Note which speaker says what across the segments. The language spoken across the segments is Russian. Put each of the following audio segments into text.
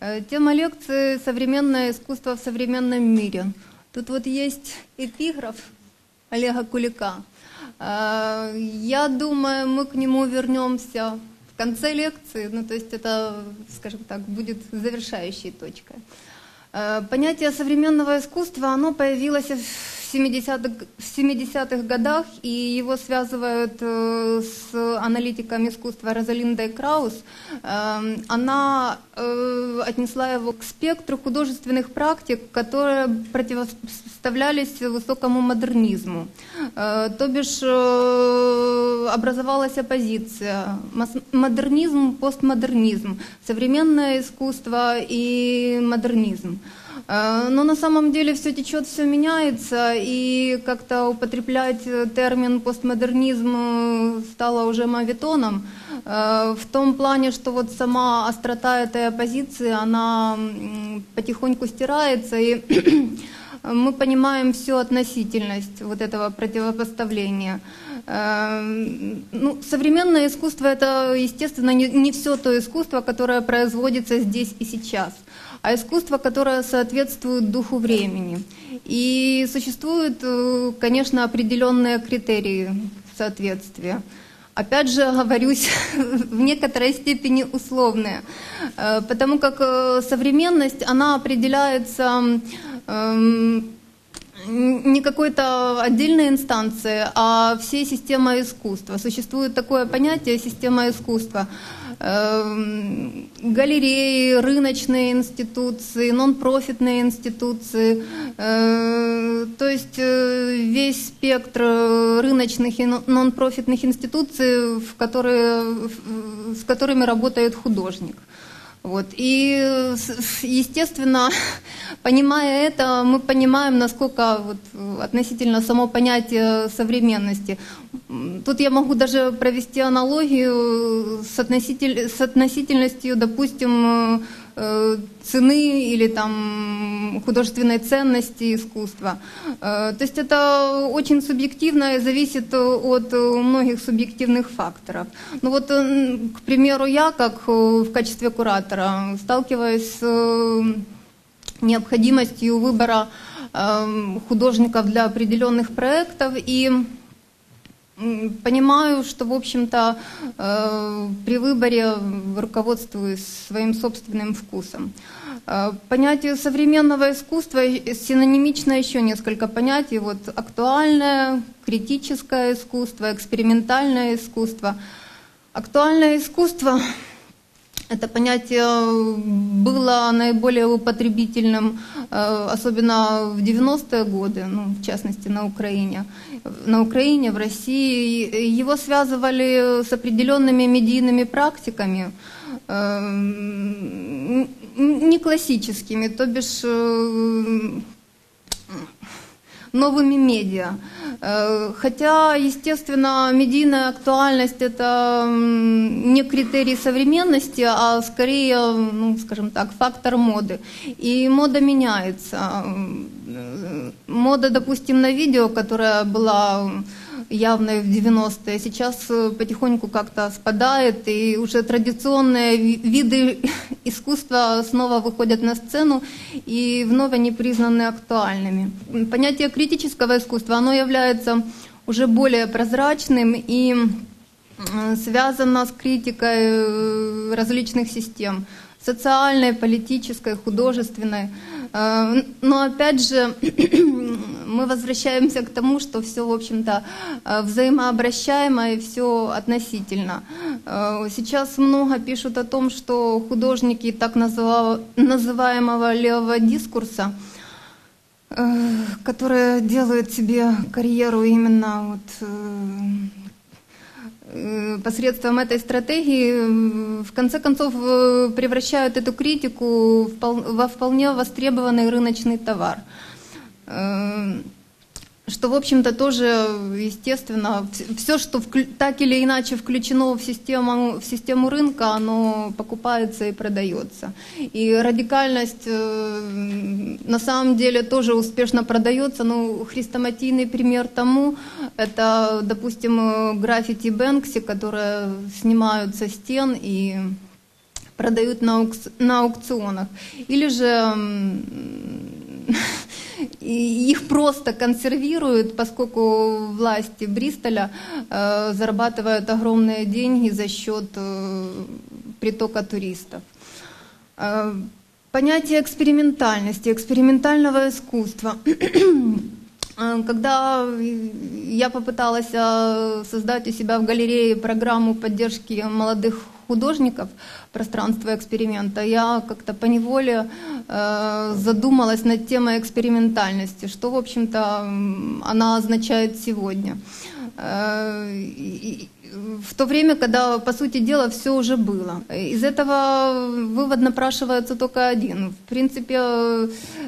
Speaker 1: Э, Тема лекции «Современное искусство в современном мире». Тут вот есть эпиграф Олега Кулика. Э, Я думаю, мы к нему вернемся в конце лекции, ну то есть это, скажем так, будет завершающей точкой. Э, Понятие современного искусства, оно появилось в 70-х, в 70-х годах, и его связывают э, с аналитиком искусства Розалиндой Краус. Э, Она э, отнесла его к спектру художественных практик, которые противоставлялись высокому модернизму. То бишь образовалась оппозиция. Модернизм, постмодернизм, современное искусство и модернизм. Э, Но на самом деле все течет, все меняется, и как-то употреблять э, термин постмодернизм э, стало уже мавитоном, в том плане, что вот сама острота этой оппозиции, она потихоньку стирается, и мы понимаем всю относительность вот этого противопоставления. Ну, современное искусство это, естественно, не, не все то искусство, которое производится здесь и сейчас, а искусство, которое соответствует духу времени. И существуют, э, конечно, определенные критерии соответствия. Опять же, говорюсь, в некоторой степени условные, Э, потому как э, современность, она определяется эм, не какой-то отдельной инстанции, а всей системой искусства. Существует такое понятие система искусства. Эм, Галереи, рыночные институции, нон-профитные институции, э, то есть э, весь спектр рыночных и нон- нон-профитных институций, в которые, с которыми работает художник. Вот. И, естественно, понимая это, мы понимаем, насколько вот, относительно само понятие современности. Тут я могу даже провести аналогию с, относитель, с относительностью, допустим, цены или там художественной ценности искусства. Э, То есть это очень субъективно и зависит от э, многих субъективных факторов. Ну вот, э, к примеру, я как э, в качестве куратора сталкиваюсь с э, необходимостью выбора э, художников для определенных проектов и м, понимаю, что, в общем-то, э, при выборе руководствуюсь своим собственным вкусом. Э, Понятию современного искусства синонимично еще несколько понятий. Вот актуальное, критическое искусство, экспериментальное искусство. Актуальное искусство это понятие было наиболее употребительным, э, особенно в 90-е годы, ну, в частности на Украине. На Украине, в России. Его связывали с определенными медийными практиками, э, не классическими, то бишь э, новыми медиа. Э, Хотя, естественно, медийная актуальность это не критерий современности, а скорее, ну, скажем так, фактор моды. И мода меняется. Э, Мода, допустим, на видео, которая была явной в 90-е, сейчас э, потихоньку как-то спадает, и уже традиционные ви- виды искусства снова выходят на сцену и вновь они признаны актуальными. Понятие критического искусства, оно является уже более прозрачным и связано с критикой э, различных систем социальной, политической, художественной. Э, Но опять же, мы возвращаемся к тому, что все, в общем-то, э, взаимообращаемо и все относительно. Э, Сейчас много пишут о том, что художники так называ- называемого левого дискурса, которые делают себе карьеру именно вот, посредством этой стратегии э, в конце концов э, превращают эту критику во вполне востребованный рыночный товар. Что, в общем-то, тоже, естественно, все, что так или иначе включено в систему, в систему рынка, оно покупается и продается. И радикальность э, на самом деле тоже успешно продается. Ну, хрестоматийный пример тому, это, допустим, граффити Бэнкси, которые снимают со стен и продают на, аукц... на аукционах. Или же их просто консервируют, поскольку власти Бристоля э, зарабатывают огромные деньги за счет э, притока туристов. Э, понятие экспериментальности, экспериментального искусства. Когда я попыталась создать у себя в галерее программу поддержки молодых художников пространства эксперимента, я как-то поневоле э, задумалась над темой экспериментальности, что, в общем-то, она означает сегодня. Э, в то время, когда, по сути дела, все уже было. Из этого вывод напрашивается только один. В принципе,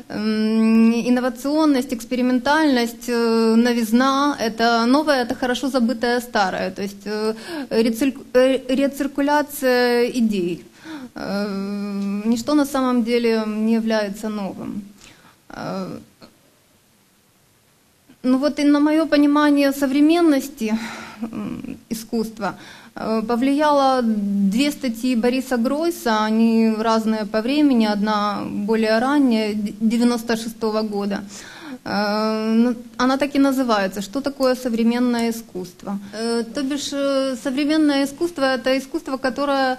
Speaker 1: инновационность, экспериментальность, э, новизна — это новое, это хорошо забытое старое. То есть э, э, рециркуляция идей. Ничто на самом деле не является новым. Ну вот и на мое понимание современности искусства э, повлияло две статьи Бориса Гройса, они разные по времени, одна более ранняя, 96 -го года, она так и называется. Что такое современное искусство? Э, то бишь, э, современное искусство – это искусство, которое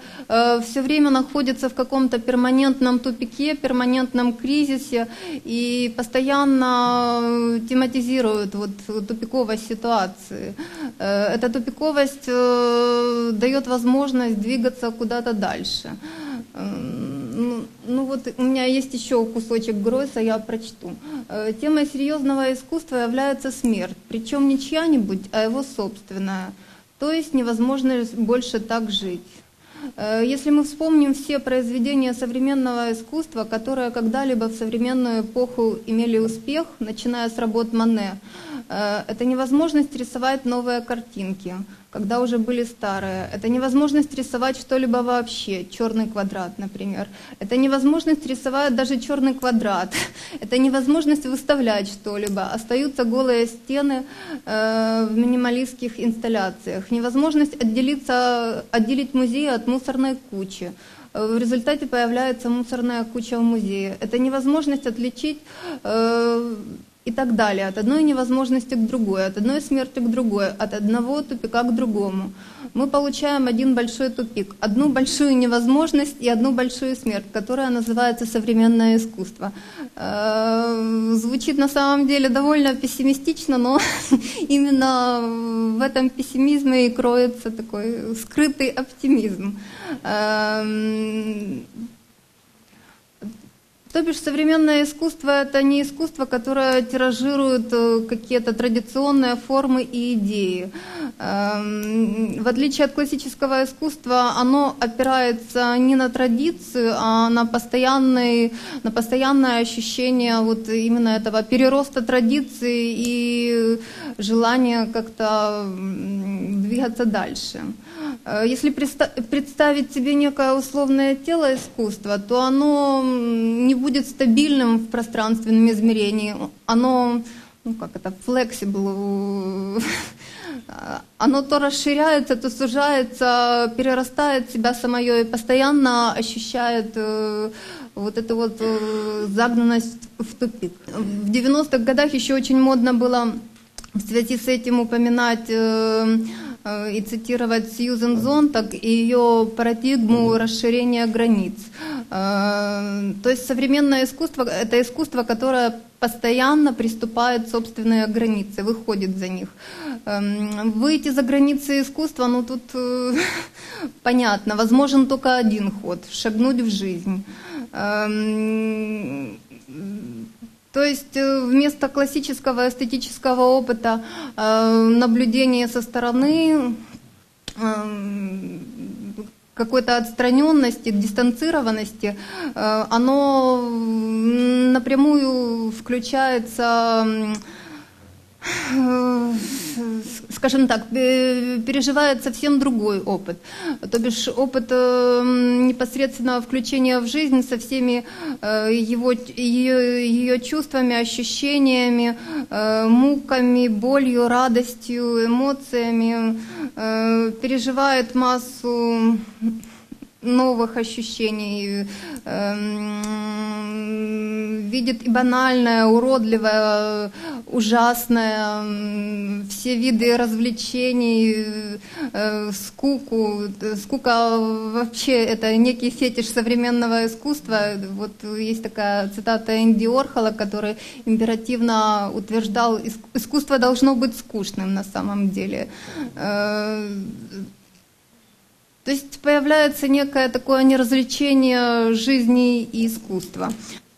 Speaker 1: все время находится в каком-то перманентном тупике, перманентном кризисе и постоянно тематизирует вот тупиковость ситуации. Эта тупиковость дает возможность двигаться куда-то дальше. Ну, ну вот у меня есть еще кусочек Гройса, я прочту. Э, темой серьезного искусства является смерть, причем не чья-нибудь, а его собственная. То есть невозможно больше так жить. Э, если мы вспомним все произведения современного искусства, которые когда-либо в современную эпоху имели успех, начиная с работ Мане, это невозможность рисовать новые картинки, когда уже были старые. Это невозможность рисовать что-либо вообще, черный квадрат, например. Это невозможность рисовать даже черный квадрат. Это невозможность выставлять что-либо. Остаются голые стены э, в минималистских инсталляциях. Невозможность отделиться, отделить музей от мусорной кучи. В результате появляется мусорная куча в музее. Это невозможность отличить э, и так далее, от одной невозможности к другой, от одной смерти к другой, от одного тупика к другому. Мы получаем один большой тупик, одну большую невозможность и одну большую смерть, которая называется современное искусство. Э, звучит на самом деле довольно пессимистично, но именно в этом пессимизме и кроется такой скрытый оптимизм. То бишь современное искусство – это не искусство, которое тиражирует э, какие-то традиционные формы и идеи. Эм, в отличие от классического искусства, оно опирается не на традицию, а на, постоянный, на постоянное ощущение вот именно этого перероста традиции и желания как-то двигаться дальше. Э, если представить себе некое условное тело искусства, то оно не будет стабильным в пространственном измерении. Оно, ну как это, flexible, оно то расширяется, то сужается, перерастает себя самое и постоянно ощущает э, вот эту вот э, загнанность в тупик. В 90-х годах еще очень модно было в связи с этим упоминать и цитировать Сьюзен Зонтак и ее парадигму расширения границ. Э, то есть современное искусство – это искусство, которое постоянно приступает собственные границы, выходит за них. Эм, выйти за границы искусства, ну тут э, понятно, возможен только один ход – шагнуть в жизнь. Эм, то есть э, вместо классического эстетического опыта э, наблюдения со стороны, э, какой-то отстраненности, дистанцированности, оно напрямую включается э, скажем так, переживает совсем другой опыт. То бишь опыт э, непосредственного включения в жизнь со всеми э, его, ее, ее чувствами, ощущениями, муками, болью, радостью, эмоциями, переживает массу новых ощущений, эм, видит и банальное, уродливое, ужасное, все виды развлечений, э, скуку. Скука вообще это некий фетиш современного искусства. Вот есть такая цитата Энди Орхола, который императивно утверждал, искусство должно быть скучным на самом деле э, то есть появляется некое такое неразличение жизни и искусства.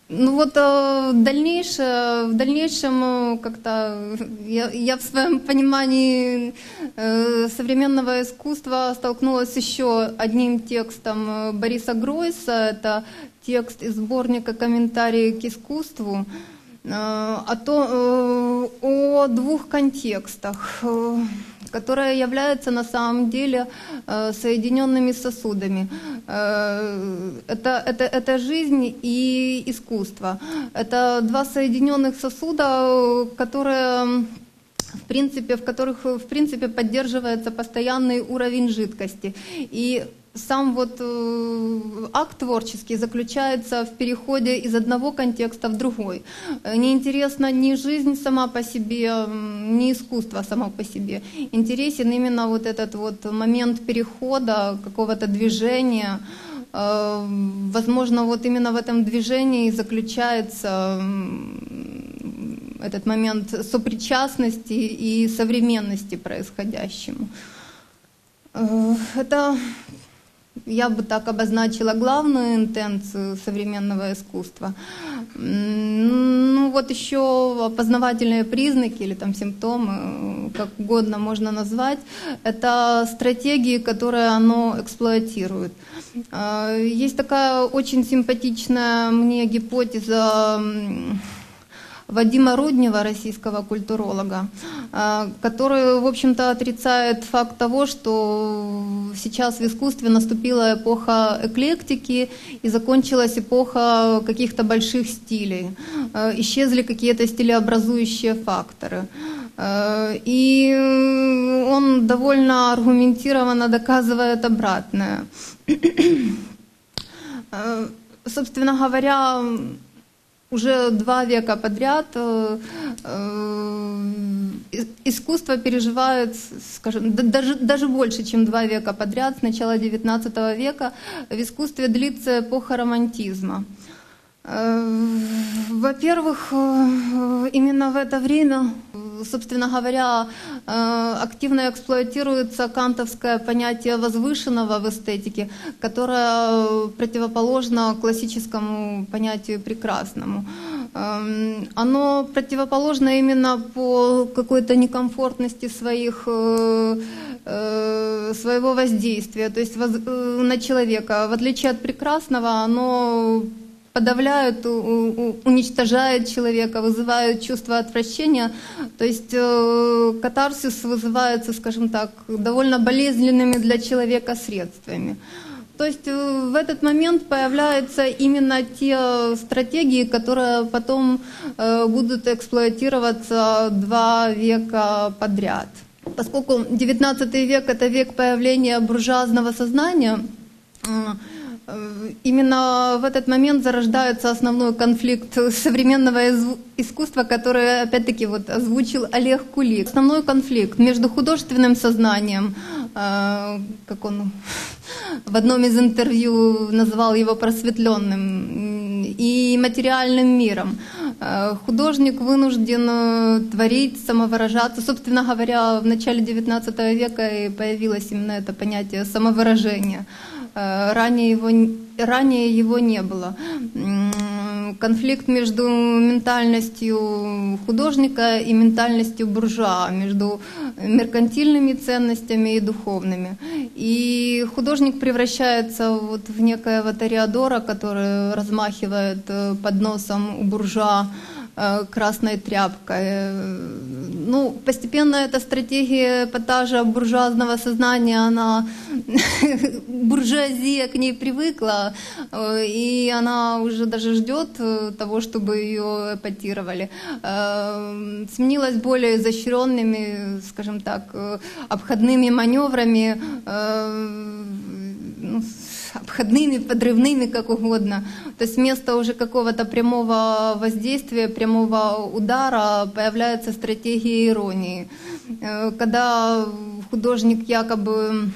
Speaker 1: Ну вот э, в дальнейшем, в дальнейшем э, как-то я, я в своем понимании э, современного искусства столкнулась еще одним текстом Бориса Гройса. Это текст из сборника «Комментарии к искусству» о, то, о двух контекстах которые являются на самом деле э, соединенными сосудами. Э, это, это, это жизнь и искусство. Это два соединенных сосуда, которые в принципе, в которых в принципе поддерживается постоянный уровень жидкости. И сам вот э, акт творческий заключается в переходе из одного контекста в другой. Э, не интересна ни жизнь сама по себе, ни искусство само по себе. Интересен именно вот этот вот момент перехода, какого-то движения. Э, возможно, вот именно в этом движении заключается этот момент сопричастности и современности происходящему. Это я бы так обозначила главную интенцию современного искусства. Ну вот еще опознавательные признаки или там симптомы, как угодно можно назвать, это стратегии, которые оно эксплуатирует. А, есть такая очень симпатичная мне гипотеза Вадима Руднева, российского культуролога, а, который, в общем-то, отрицает факт того, что сейчас в искусстве наступила эпоха эклектики и закончилась эпоха каких-то больших стилей. А, исчезли какие-то стилеобразующие факторы. А, и он довольно аргументированно доказывает обратное. Собственно говоря, уже два века подряд э, э, искусство переживает, скажем, даже, даже больше, чем два века подряд, с начала XIX века в искусстве длится эпоха романтизма. Э, во-первых, именно в это время собственно говоря, э, активно эксплуатируется кантовское понятие возвышенного в эстетике, которое противоположно классическому понятию прекрасному. Эм, оно противоположно именно по какой-то некомфортности своих э, э, своего воздействия, то есть на человека. В отличие от прекрасного, оно подавляют, уничтожают человека, вызывают чувство отвращения. То есть э, катарсис вызывается, скажем так, довольно болезненными для человека средствами. То есть э, в этот момент появляются именно те стратегии, которые потом э, будут эксплуатироваться два века подряд. Поскольку XIX век это век появления буржуазного сознания, именно в этот момент зарождается основной конфликт современного искусства, который, опять-таки, вот озвучил Олег Кулик. Основной конфликт между художественным сознанием, э, как он в одном из интервью назвал его просветленным, материальным миром. Э, художник вынужден творить, самовыражаться. Собственно говоря, в начале XIX века и появилось именно это понятие самовыражения. Э, ранее его, ранее его не было. Конфликт между ментальностью художника и ментальностью буржуа, между меркантильными ценностями и духовными. И художник превращается вот в некоего ториадора, который размахивает э, под носом у буржуа красной тряпкой, ну, постепенно эта стратегия эпатажа буржуазного сознания, она буржуазия к ней привыкла, э, и она уже даже ждет э, того, чтобы ее эпатировали. Э, сменилась более изощренными, скажем так, обходными маневрами, ну, обходными, подрывными, как угодно. То есть вместо уже какого-то прямого воздействия, прямого удара появляется стратегия иронии. Э, когда художник якобы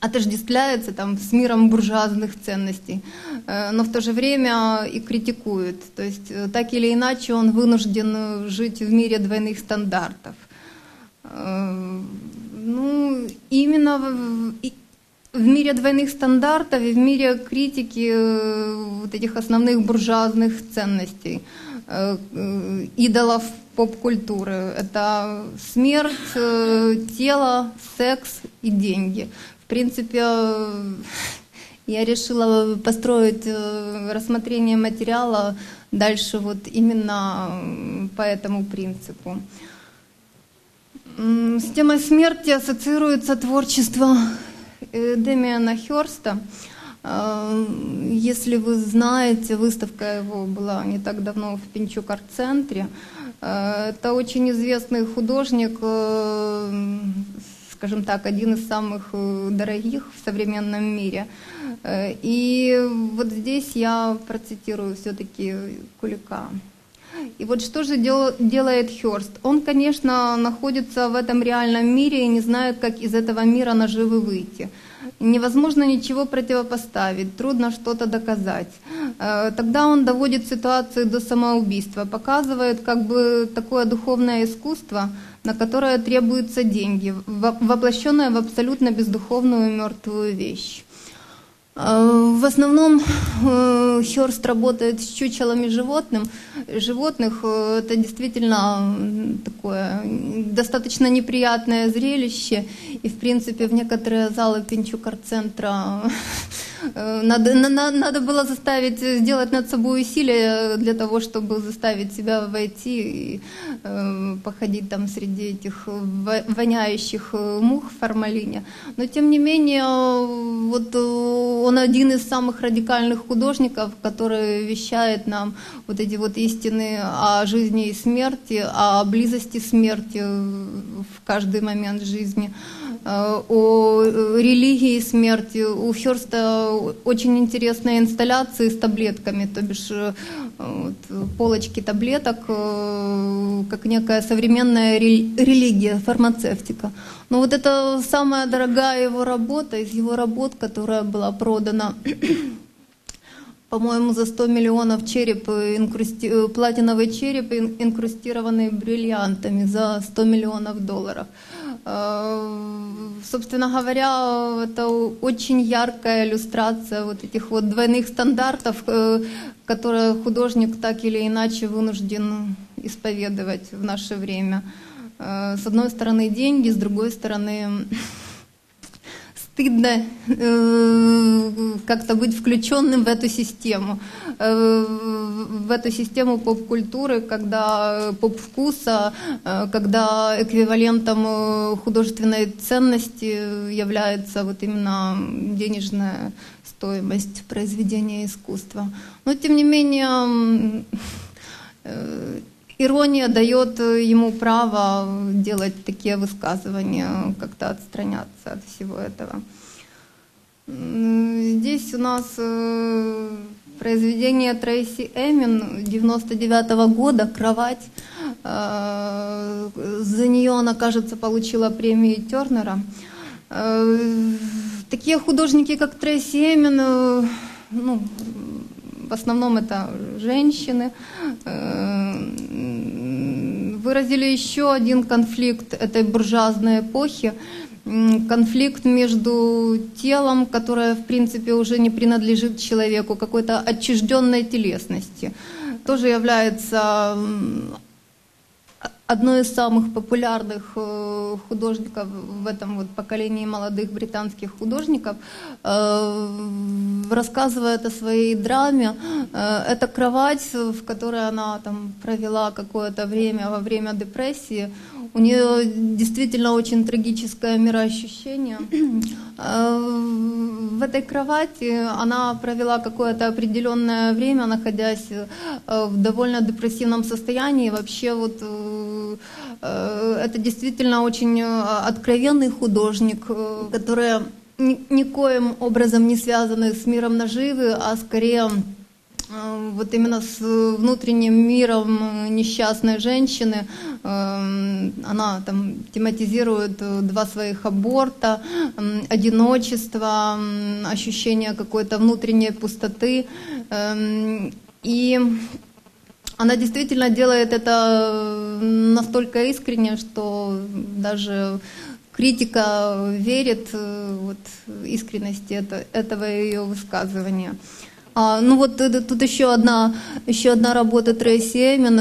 Speaker 1: отождествляется там, с миром буржуазных ценностей, э, но в то же время и критикует. То есть э, так или иначе он вынужден жить в мире двойных стандартов. Ну, именно в мире двойных стандартов и в мире критики э, вот этих основных буржуазных ценностей, э, э, идолов поп-культуры. Это смерть, тело, секс и деньги. В принципе, я решила построить рассмотрение материала дальше вот именно по этому принципу. С темой смерти ассоциируется творчество Демиана Херста. Э, если вы знаете, выставка его была не так давно в Пинчук арт-центре. Э, это очень известный художник, скажем так, один из самых дорогих в современном мире. И вот здесь я процитирую все-таки Кулика. И вот что же дел, делает Хёрст? Он, конечно, находится в этом реальном мире и не знает, как из этого мира наживы выйти. Невозможно ничего противопоставить, трудно что-то доказать. Э, тогда он доводит ситуацию до самоубийства, показывает как бы такое духовное искусство, на которое требуются деньги, воплощенное в абсолютно бездуховную мертвую вещь. Э, в основном э, Херст работает с чучелами животным. животных. Э, это действительно такое достаточно неприятное зрелище. И, в принципе, в некоторые залы Пинчукар-центра надо, надо, надо было заставить, сделать над собой усилия для того, чтобы заставить себя войти и походить там среди этих воняющих мух в формалине. Но, тем не менее, вот он один из самых радикальных художников, который вещает нам вот эти вот истины о жизни и смерти, о близости смерти в каждый момент жизни, э, о религии смерти. У Херста очень интересные инсталляции с таблетками, то бишь э, вот, полочки таблеток, э, как некая современная религия, фармацевтика. Но вот это самая дорогая его работа из его работ, которая была продана по-моему, за 100 миллионов череп, инкрусти... Э, платиновый череп, инкрустированный бриллиантами за 100 миллионов долларов. Э, собственно говоря, это очень яркая иллюстрация вот этих вот двойных стандартов, э, которые художник так или иначе вынужден исповедовать в наше время. Э, с одной стороны деньги, с другой стороны стыдно э, как-то быть включенным в эту систему, э, в эту систему поп-культуры, когда поп-вкуса, когда эквивалентом художественной ценности является вот именно денежная стоимость произведения искусства. Но тем не менее ирония дает э, ему право делать такие высказывания, как-то отстраняться от всего этого. Здесь у нас э, произведение Трейси Эмин 99 -го года «Кровать». Э, за нее она, кажется, получила премию Тернера. Такие художники, как Трейси Эмин, ну, в основном это женщины, выразили еще один конфликт этой буржуазной эпохи, конфликт между телом, которое, в принципе, уже не принадлежит человеку, какой-то отчужденной телесности. Тоже является одной из самых популярных э, художников в этом вот поколении молодых британских художников, э, рассказывает о своей драме. Э, это кровать, в которой она там провела какое-то время во время депрессии. У нее действительно очень трагическое мироощущение. В этой кровати она провела какое-то определенное время, находясь в довольно депрессивном состоянии. Вообще вот это действительно очень э, откровенный художник, э, который никоим образом не связаны с миром наживы, а скорее вот именно с внутренним миром несчастной женщины. Она там тематизирует два своих аборта, одиночество, ощущение какой-то внутренней пустоты. И она действительно делает это э, настолько искренне, что даже критика верит э, вот, искренности это, этого ее высказывания. А, ну вот э, тут еще одна, еще одна работа Трейси Эмин,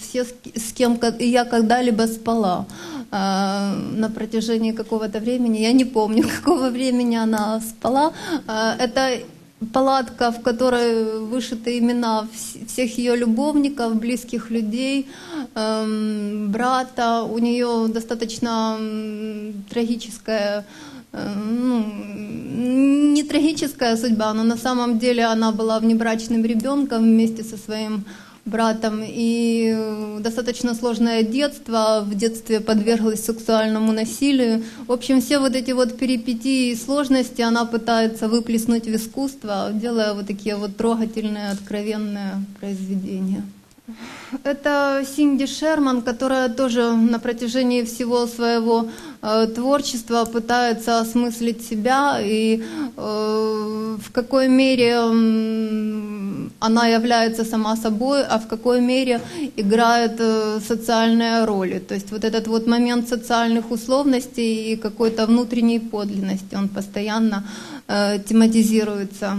Speaker 1: все, с кем я когда-либо спала а, на протяжении какого-то времени, я не помню, какого времени она спала. А, это палатка, в которой вышиты имена всех ее любовников, близких людей, эм, брата. У нее достаточно трагическая, э, ну, не трагическая судьба, но на самом деле она была внебрачным ребенком вместе со своим братом, и э, достаточно сложное детство, в детстве подверглась сексуальному насилию. В общем, все вот эти вот перипетии и сложности она пытается выплеснуть в искусство, делая вот такие вот трогательные, откровенные произведения. Это Синди Шерман, которая тоже на протяжении всего своего э, творчества пытается осмыслить себя и э, в какой мере э, она является сама собой, а в какой мере играет э, социальные роли. То есть вот этот вот момент социальных условностей и какой-то внутренней подлинности, он постоянно э, тематизируется.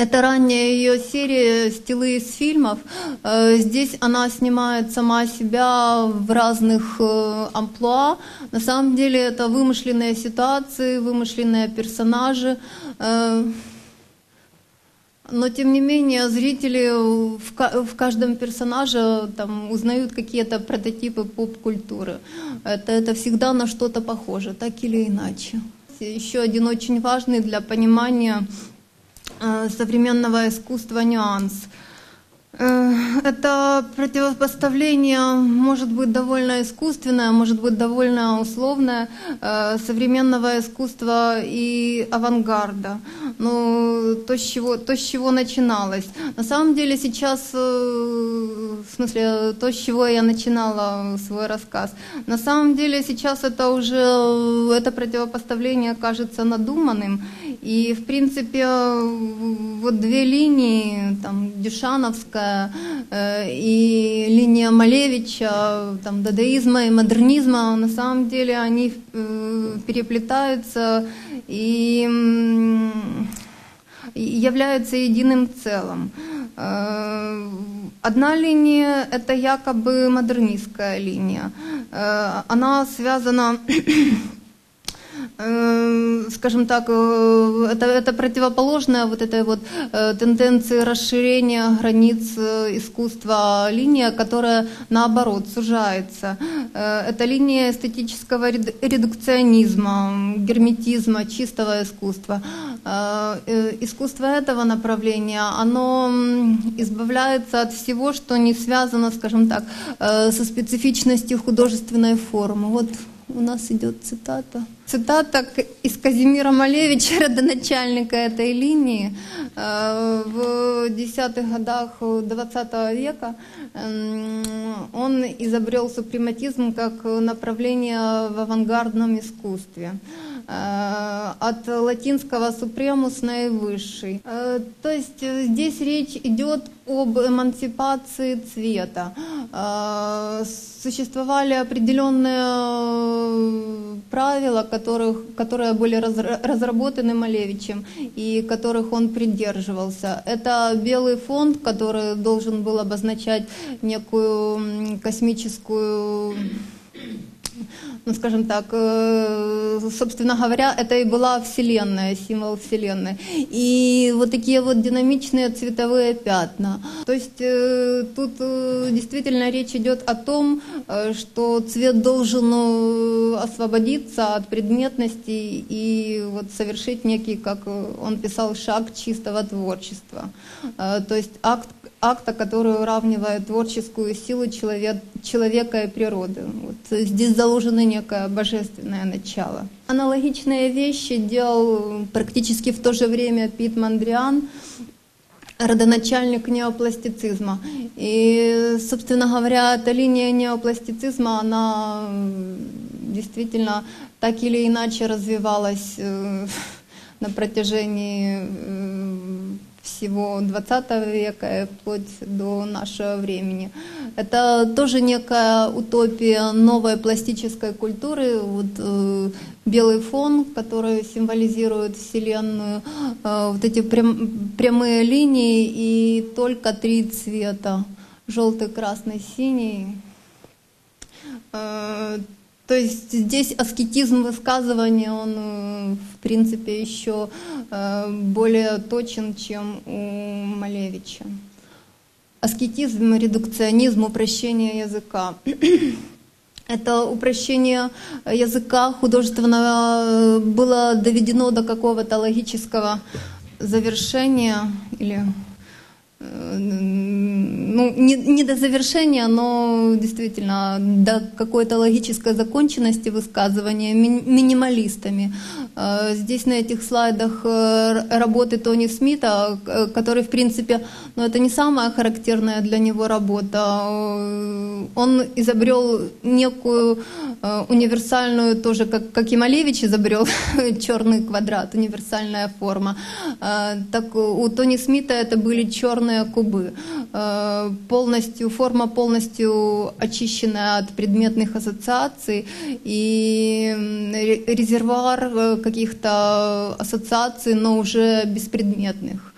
Speaker 1: Это ранняя ее серия «Стилы из фильмов». Э, здесь она снимает сама себя в разных э, амплуа. На самом деле это вымышленные ситуации, вымышленные персонажи. Э, но тем не менее зрители в каждом персонаже там, узнают какие-то прототипы поп-культуры. Это, это всегда на что-то похоже, так или иначе. Еще один очень важный для понимания современного искусства нюанс. Э, это противопоставление может быть довольно искусственное, может быть довольно условное э, современного искусства и авангарда. Ну, то, с чего, то, с чего начиналось. На самом деле сейчас, в смысле, то, с чего я начинала свой рассказ, на самом деле сейчас это уже, это противопоставление кажется надуманным. И, в принципе, вот две линии, там, Дюшановская э, и линия Малевича, там, дадаизма и модернизма, на самом деле они э, переплетаются и являются единым целым. Э, одна линия – это якобы модернистская линия. Она связана скажем так, э, это, это противоположная вот этой вот э, тенденции расширения границ э, искусства линия, которая наоборот сужается. Это линия эстетического редукционизма, герметизма, чистого искусства. Искусство этого направления, оно избавляется от всего, что не связано, скажем так, со специфичностью художественной формы. Вот у нас идет цитата. Цитата из Казимира Малевича, родоначальника этой линии. Э, в десятых годах XX века он изобрел супрематизм как направление в авангардном искусстве. Э, от латинского «supremus» наивысший. Э, то есть э, здесь речь идет об эмансипации цвета. Существовали определенные правила, которых, которые были разработаны Малевичем и которых он придерживался. Это белый фонд, который должен был обозначать некую космическую ну, скажем так, э, собственно говоря, это и была Вселенная, символ Вселенной. И вот такие вот динамичные цветовые пятна. То есть э, тут э, действительно речь идет о том, что цвет должен освободиться от предметности и вот совершить некий, как он писал, шаг чистого творчества. То есть акт акта, который уравнивает творческую силу человек, человека и природы. Вот здесь заложено некое божественное начало. Аналогичные вещи делал практически в то же время Пит Мандриан, родоначальник неопластицизма. И, собственно говоря, эта линия неопластицизма, она действительно так или иначе развивалась э, на протяжении э, всего 20 века и вплоть до нашего времени. Это тоже некая утопия новой пластической культуры, вот, э, белый фон, который символизирует Вселенную, э, вот эти прям, прямые линии и только три цвета, желтый, красный, синий. Э, то есть здесь аскетизм высказывания, он, э, в принципе, еще э, более точен, чем у Малевича. Аскетизм, редукционизм, упрощение языка. Это упрощение языка художественного э, было доведено до какого-то логического завершения или ну, не, не до завершения, но действительно до какой-то логической законченности высказывания ми, минималистами. Э, здесь на этих слайдах э, работы Тони Смита, э, который, в принципе, ну, это не самая характерная для него работа. Он изобрел некую универсальную, тоже как, как и Малевич изобрел черный квадрат, универсальная форма. Так у Тони Смита это были черные кубы полностью, форма полностью очищенная от предметных ассоциаций и резервуар э, каких-то ассоциаций, но уже беспредметных,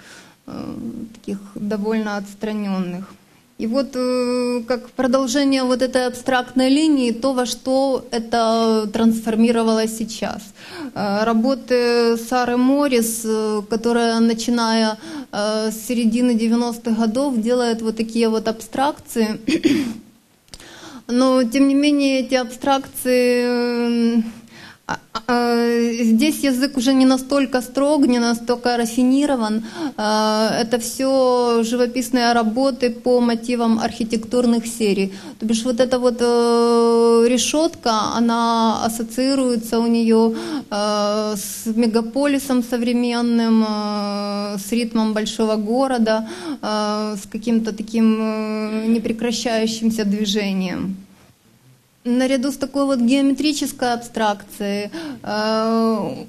Speaker 1: э, таких довольно отстраненных. И вот э, как продолжение вот этой абстрактной линии, то, во что это трансформировалось сейчас. Э, работы Сары Моррис, э, которая, начиная с середины 90-х годов, делает вот такие вот абстракции. Но, тем не менее, эти абстракции здесь язык уже не настолько строг, не настолько рафинирован. А, это все живописные работы по мотивам архитектурных серий. То бишь вот эта вот э, решетка, она ассоциируется у нее э, с мегаполисом современным, э, с ритмом большого города, с каким-то таким непрекращающимся движением наряду с такой вот геометрической абстракцией э,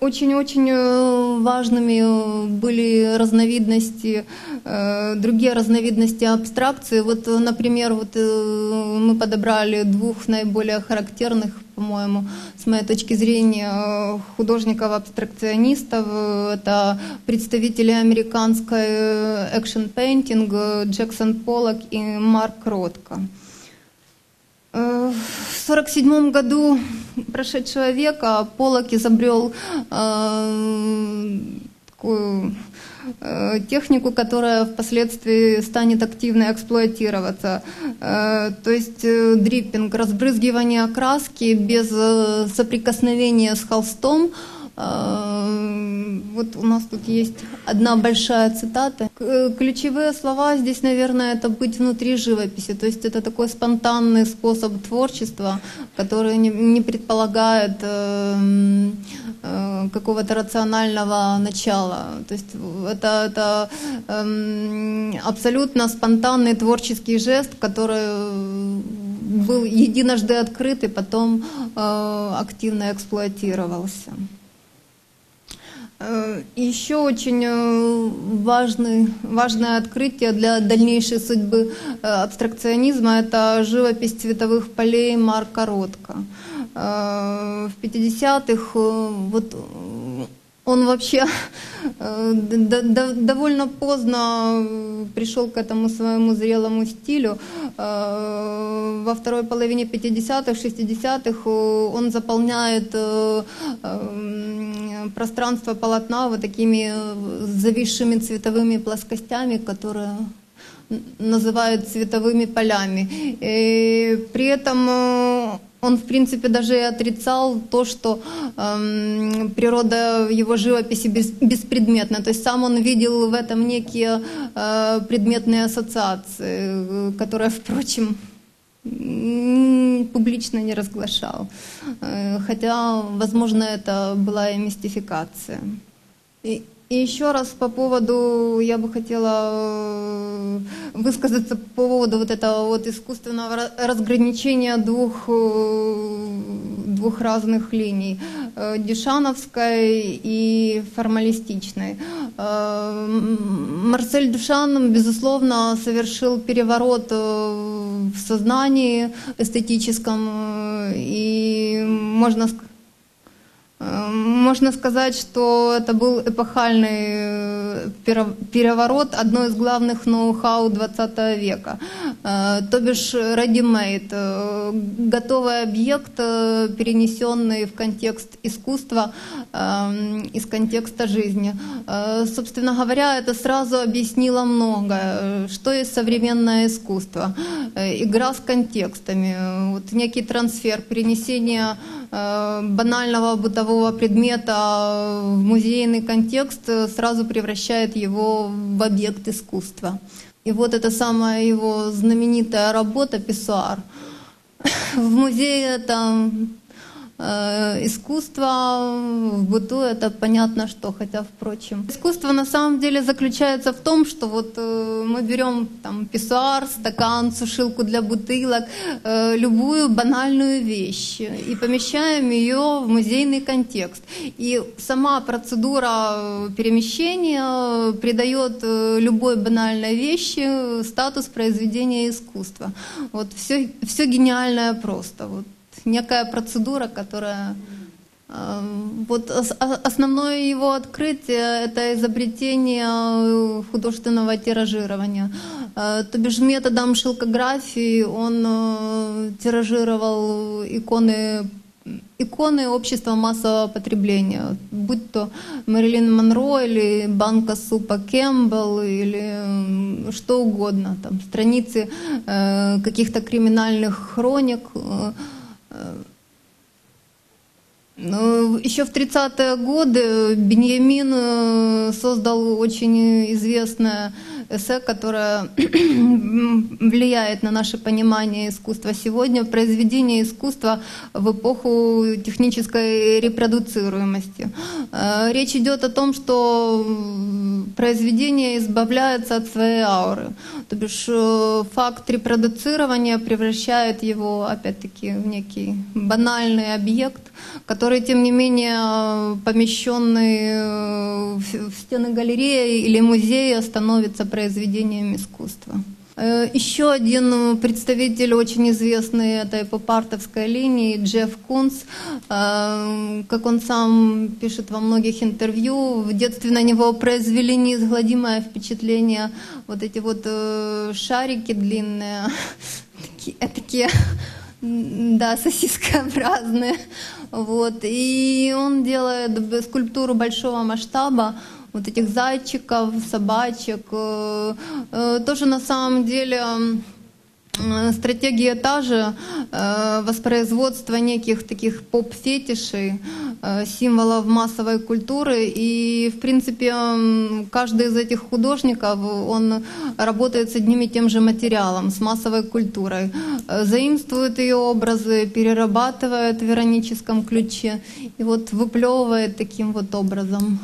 Speaker 1: очень-очень э, важными были разновидности, э, другие разновидности абстракции. Вот, например, вот мы подобрали двух наиболее характерных, по-моему, с моей точки зрения, художников-абстракционистов. Это представители американской action painting Джексон Поллок и Марк Ротко. Э, в 1947 году прошедшего века Полок изобрел э, такую э, технику, которая впоследствии станет активно эксплуатироваться. То есть дриппинг, разбрызгивание краски без соприкосновения с холстом – вот у нас тут есть одна большая цитата. Ключевые слова здесь, наверное, это быть внутри живописи. То есть это такой спонтанный способ творчества, который не, предполагает э, э, какого-то рационального начала. То есть это, это э, абсолютно спонтанный творческий жест, который был единожды открыт и потом э, активно эксплуатировался. Э, Еще очень э, важный, важное открытие для дальнейшей судьбы э, абстракционизма – это живопись цветовых полей Марка Ротко. В 50-х вот он вообще довольно поздно пришел к этому своему зрелому стилю. Во второй половине 50-х, 60-х он заполняет пространство полотна вот такими зависшими цветовыми плоскостями, которые называют цветовыми полями. И при этом он, в принципе, даже и отрицал то, что э, природа его живописи без, беспредметна. То есть сам он видел в этом некие э, предметные ассоциации, которые, впрочем, публично не разглашал. Э, хотя, возможно, это была и мистификация. И, и еще раз по поводу, я бы хотела э, высказаться по поводу вот этого вот искусственного разграничения двух, э, двух разных линий, э, дюшановской и формалистичной. Марсель Дюшан, безусловно, совершил переворот в сознании эстетическом, и можно сказать, можно сказать, что это был эпохальный э, переворот, одно из главных ноу-хау 20 века. Э, то бишь ready-made, э, готовый объект, перенесенный в контекст искусства из контекста жизни. Собственно говоря, это сразу объяснило многое. Что есть современное искусство? Игра с контекстами, вот некий трансфер, перенесение банального бытового предмета в музейный контекст сразу превращает его в объект искусства. И вот эта самая его знаменитая работа «Писсуар». В музее Э, искусство в быту это понятно что, хотя, впрочем. Искусство на самом деле заключается в том, что вот э, мы берем там писсуар, стакан, сушилку для бутылок, э, любую банальную вещь и помещаем ее в музейный контекст. И сама процедура перемещения придает любой банальной вещи статус произведения искусства. Вот все, все гениальное просто. Вот некая процедура, которая э, вот основное его открытие — это изобретение художественного тиражирования. Э, то бишь методом шелкографии он э, тиражировал иконы иконы общества массового потребления, будь то Мэрилин Монро или банка супа Кэмпбелл или что угодно, там страницы э, каких-то криминальных хроник, э, ну, еще в 30-е годы Беньямин э, создал очень известное эссе, которое влияет на наше понимание искусства сегодня, произведение искусства в эпоху технической репродуцируемости. Э, речь идет о том, что произведение избавляется от своей ауры. То бишь э, факт репродуцирования превращает его, опять-таки, в некий банальный объект, который, тем не менее, помещенный э, в стены галереи или музея, становится произведением искусства. Э, еще один представитель очень известный этой попартовской линии, Джефф Кунс, э, как он сам пишет во многих интервью, в детстве на него произвели неизгладимое впечатление вот эти вот шарики длинные, такие, такие да, сосискообразные. Вот. И он делает скульптуру большого масштаба, вот этих зайчиков, собачек. Э, э, тоже на самом деле стратегия та же, э, воспроизводство неких таких поп-фетишей, символов массовой культуры. И, в принципе, каждый из этих художников, он работает с одним и тем же материалом, с массовой культурой. Заимствует ее образы, перерабатывает в ироническом ключе и вот выплевывает таким вот образом.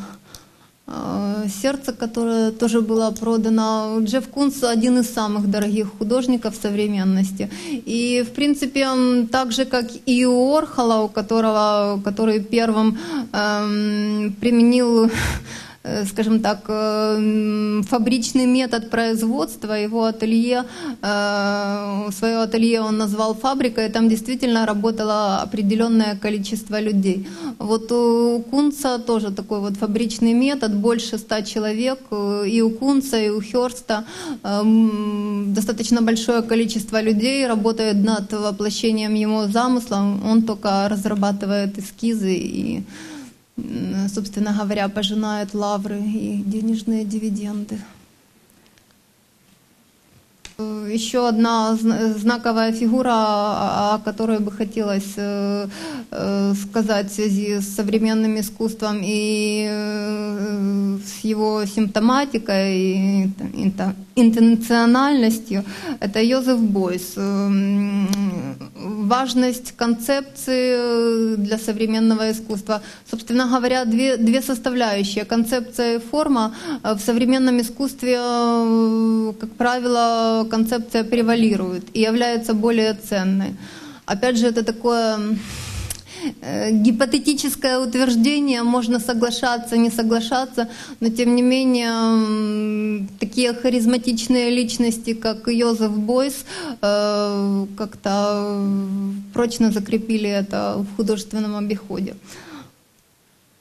Speaker 1: Э, «Сердце», которое тоже было продано. Джефф Кунс один из самых дорогих художников современности. И, в принципе, он так же, как и у Орхола, у которого, который первым эм, применил скажем так, э, фабричный метод производства, его ателье, э, свое ателье он назвал фабрикой, и там действительно работало определенное количество людей. Вот у Кунца тоже такой вот фабричный метод, больше ста человек, и у Кунца, и у Херста достаточно большое количество людей работает над воплощением его замысла, он только разрабатывает эскизы и собственно говоря, пожинают лавры и денежные дивиденды. Еще одна знаковая фигура, о которой бы хотелось э, э, сказать в связи с современным искусством и э, с его симптоматикой интенциональностью, это Йозеф Бойс. Важность концепции для современного искусства. Собственно говоря, две, две составляющие. Концепция и форма в современном искусстве, как правило, концепция превалирует и является более ценной. Опять же, это такое э, гипотетическое утверждение, можно соглашаться, не соглашаться, но тем не менее такие харизматичные личности, как Йозеф Бойс, э, как-то прочно закрепили это в художественном обиходе.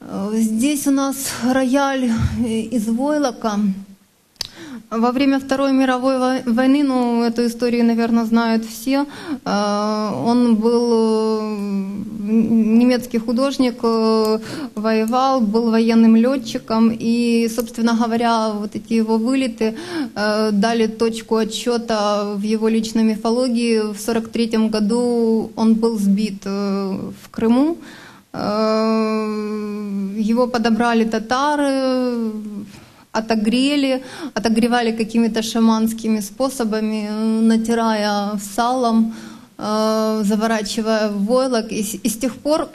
Speaker 1: Э, здесь у нас рояль из войлока. Во время Второй мировой войны, ну, эту историю, наверное, знают все, э, он был э, немецкий художник, э, воевал, был военным летчиком, и, собственно говоря, вот эти его вылеты дали точку отсчета в его личной мифологии. В 1943 году он был сбит в Крыму, его подобрали татары, отогрели, отогревали какими-то шаманскими способами, натирая салом, э, заворачивая в войлок. И, и с тех пор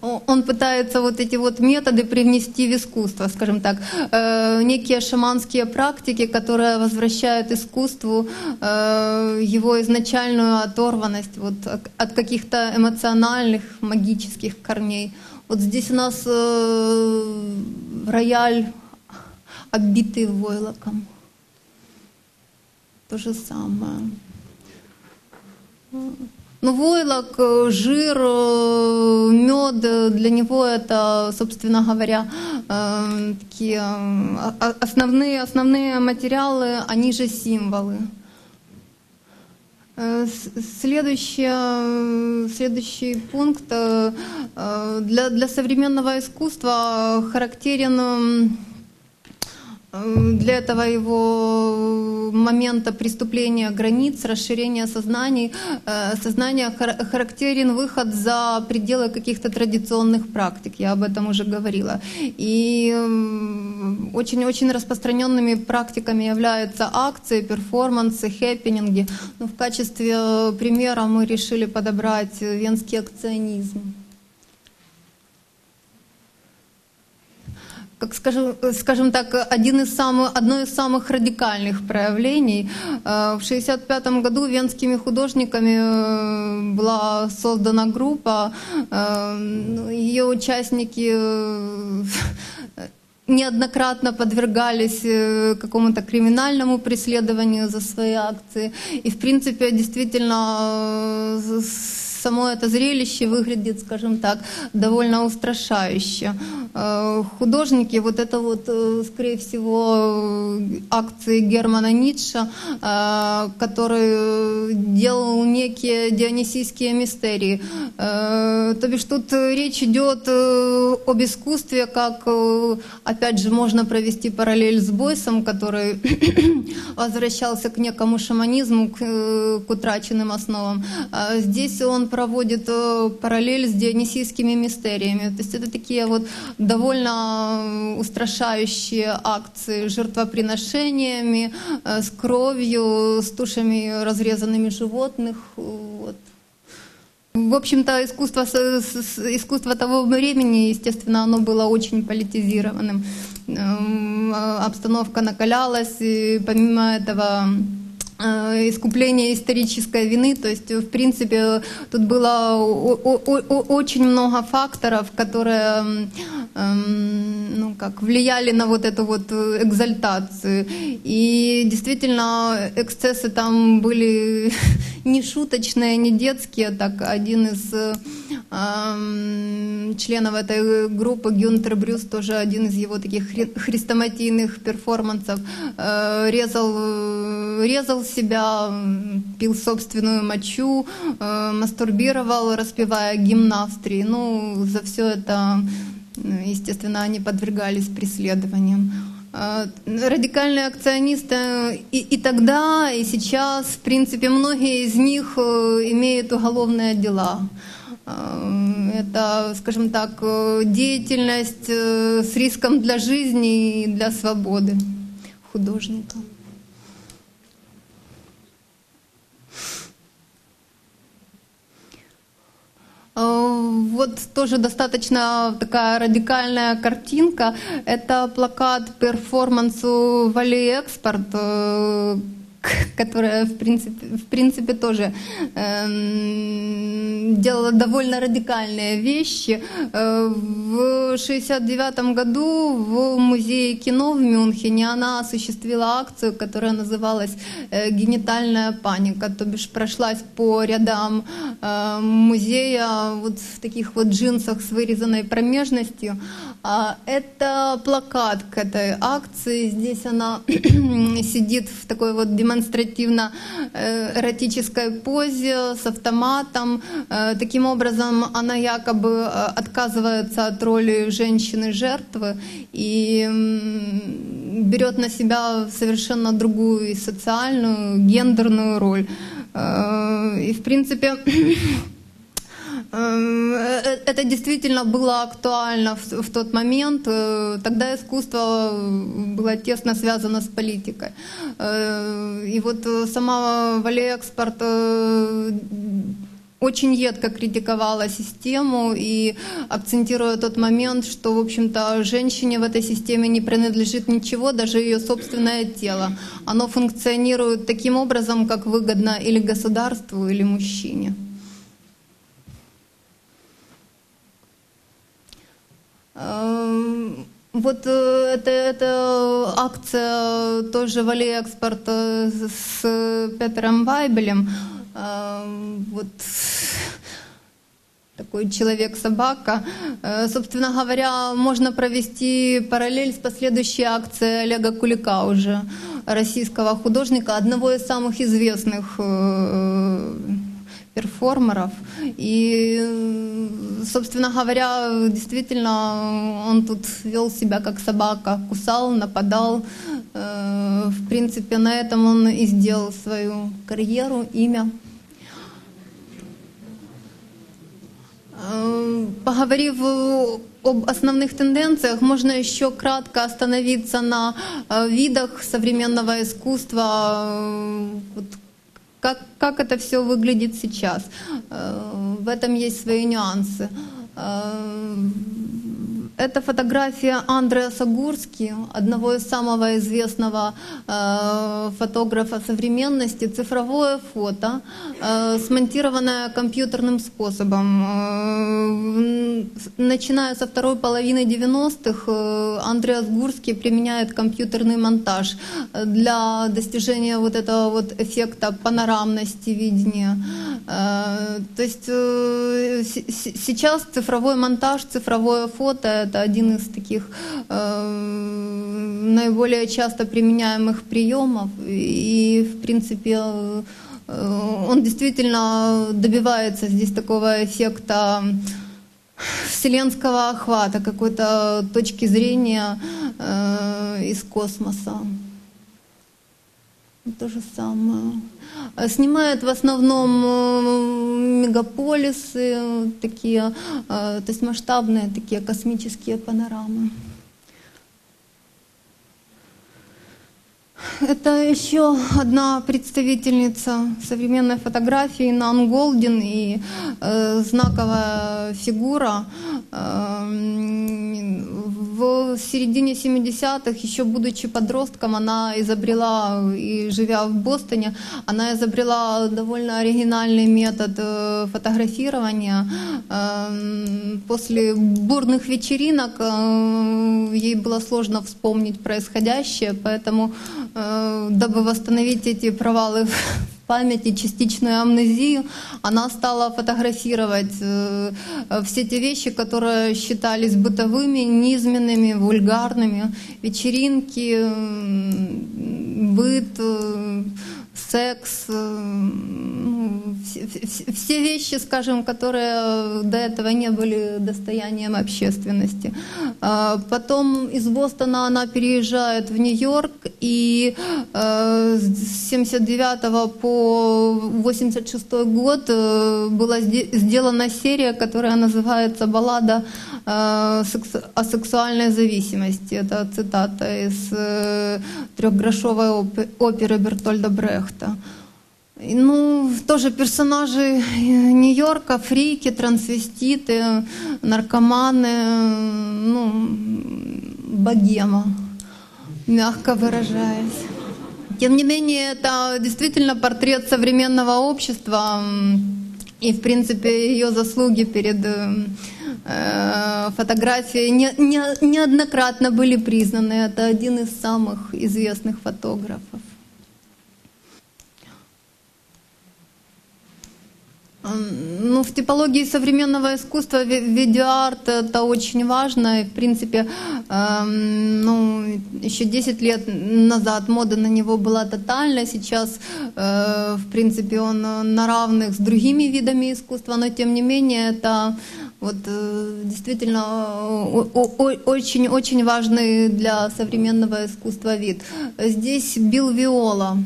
Speaker 1: он пытается вот эти вот методы привнести в искусство, скажем так, э, некие шаманские практики, которые возвращают искусству э, его изначальную оторванность вот от каких-то эмоциональных, магических корней. Вот здесь у нас э, рояль, оббитый войлоком. То же самое. Ну, войлок, жир, мед, для него это, собственно говоря, э, такие э, основные, основные материалы, они же символы. Э, следующий, следующий пункт. Э, для, для современного искусства характерен для этого его момента преступления границ, расширения сознаний, э, сознания характерен выход за пределы каких-то традиционных практик. Я об этом уже говорила. И очень-очень распространенными практиками являются акции, перформансы, хэппининги. Но в качестве примера мы решили подобрать венский акционизм. Как скажем, скажем так, один из самых, одно из самых радикальных проявлений. Э, в 1965 году венскими художниками э, была создана группа, э, ну, ее участники неоднократно подвергались какому-то криминальному преследованию за свои акции. И, в принципе, действительно, само это зрелище выглядит, скажем так, довольно устрашающе. Э, художники, вот это вот, э, скорее всего, акции Германа Ницше, э, который делал некие дионисийские мистерии. То бишь тут речь идет об искусстве, как, опять же, можно провести параллель с Бойсом, который возвращался к некому шаманизму, к, к утраченным основам. Здесь он проводит параллель с дионисийскими мистериями. То есть это такие вот довольно устрашающие акции жертвоприношениями, э, с кровью, с тушами разрезанными животных. Вот. В общем-то, искусство, искусство того времени, естественно, оно было очень политизированным. Эм, обстановка накалялась, и помимо этого Э, искупление исторической вины. То есть, в принципе, тут было очень много факторов, которые эм, ну, как, влияли на вот эту вот экзальтацию. И действительно, эксцессы там были не шуточные, не детские. Так, один из эм, членов этой группы, Гюнтер Брюс, тоже один из его таких хрестоматийных перформансов, э, резал, резал себя, пил собственную мочу, э, мастурбировал, распевая гимн Австрии. Ну, за все это, естественно, они подвергались преследованиям. Э, радикальные акционисты и, и тогда, и сейчас, в принципе, многие из них э, имеют уголовные дела. Это, скажем так, деятельность с риском для жизни и для свободы художника. Э, вот тоже достаточно такая радикальная картинка. Это плакат перформансу Вали Экспорт, э, которая в принципе, в принципе тоже э, делала довольно радикальные вещи. Э, в 1969 году в музее кино в Мюнхене она осуществила акцию, которая называлась э, «Генитальная паника», то бишь прошлась по рядам э, музея вот в таких вот джинсах с вырезанной промежностью. А, это плакат к этой акции. Здесь она сидит в такой вот демонстративно э, эротической позе с автоматом. Э, таким образом, она якобы э, отказывается от роли женщины-жертвы и берет на себя совершенно другую социальную, гендерную роль. И, в принципе, это действительно было актуально в, тот момент. Э, тогда искусство было тесно связано с политикой. И вот сама Валеэкспорт очень едко критиковала систему и акцентируя тот момент, что, в общем-то, женщине в этой системе не принадлежит ничего, даже ее собственное тело. Оно функционирует таким образом, как выгодно или государству, или мужчине. Вот э, это, это акция тоже Вали Экспорт э, с Петром Вайбелем. Эм, вот такой человек-собака. Э, собственно говоря, можно провести параллель с последующей акцией Олега Кулика уже, российского художника, одного из самых известных перформеров. И, собственно говоря, действительно, он тут вел себя как собака, кусал, нападал. Э, в принципе, на этом он и сделал свою карьеру, имя. Э, поговорив об основных тенденциях, можно еще кратко остановиться на э, видах современного искусства, как, как это все выглядит сейчас. Э, в этом есть свои нюансы. Это фотография Андреаса Гурски, одного из самого известного э, фотографа современности. Цифровое фото, э, смонтированное компьютерным способом. Э, начиная со второй половины 90-х э, Андреас Гурский применяет компьютерный монтаж для достижения вот этого вот эффекта панорамности видения. Э, то есть э, сейчас цифровой монтаж, цифровое фото это один из таких э, наиболее часто применяемых приемов. И, в принципе, э, он действительно добивается здесь такого эффекта вселенского охвата, какой-то точки зрения э, из космоса. То же самое. Снимают в основном э, мегаполисы, такие, э, то есть масштабные такие космические панорамы. Это еще одна представительница современной фотографии Нан Голдин и э, знаковая фигура. Э, в середине 70-х, еще будучи подростком, она изобрела, и живя в Бостоне, она изобрела довольно оригинальный метод э, фотографирования. Э, после бурных вечеринок э, ей было сложно вспомнить происходящее, поэтому дабы восстановить эти провалы в памяти, частичную амнезию, она стала фотографировать э, все те вещи, которые считались бытовыми, низменными, вульгарными, вечеринки, быт, э, секс, ну, все, все вещи, скажем, которые до этого не были достоянием общественности. А потом из Бостона она переезжает в Нью-Йорк, и э, с 79 по 86 год э, была сделана серия, которая называется «Баллада э, о сексуальной зависимости». Это цитата из трехгрошовой оперы Бертольда Брехта. Ну, тоже персонажи Нью-Йорка, фрики, трансвеститы, наркоманы, ну, богема, мягко выражаясь. Тем не менее, это действительно портрет современного общества, и, в принципе, ее заслуги перед э, фотографией не, не, неоднократно были признаны. Это один из самых известных фотографов. Ну, в типологии современного искусства видеоарт это очень важно. И, в принципе, эм, ну, еще 10 лет назад мода на него была тотальна. Сейчас, э, в принципе, он на равных с другими видами искусства, но тем не менее это вот э, действительно очень-очень важный для современного искусства вид. Здесь Билл Виола.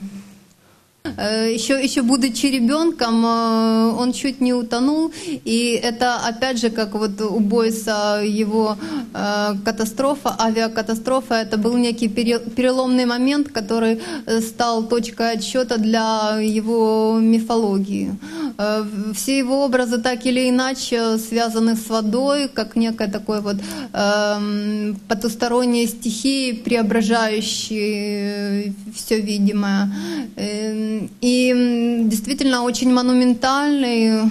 Speaker 1: Еще, э, еще будучи ребенком, э, он чуть не утонул, и это опять же как вот у Бойса его э, катастрофа, авиакатастрофа, это был некий переломный момент, который стал точкой отсчета для его мифологии. Все его образы так или иначе связаны с водой, как некая такой вот э, потусторонние стихии, преображающие все видимое. И действительно очень монументальный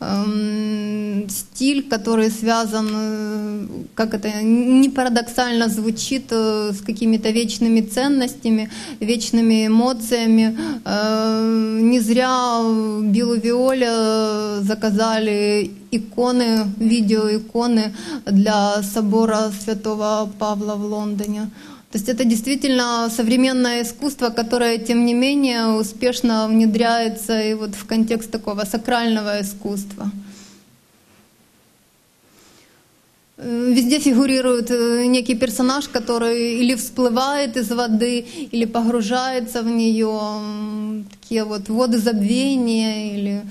Speaker 1: эм, стиль, который связан, э, как это не парадоксально звучит, э, с какими-то вечными ценностями, вечными эмоциями. Э, не зря Биллу Виоле заказали иконы, видеоиконы для собора Святого Павла в Лондоне. То есть это действительно современное искусство, которое, тем не менее, успешно внедряется и вот в контекст такого сакрального искусства. Э, везде фигурирует э, некий персонаж, который или всплывает из воды, или погружается в нее. Такие вот воды забвения или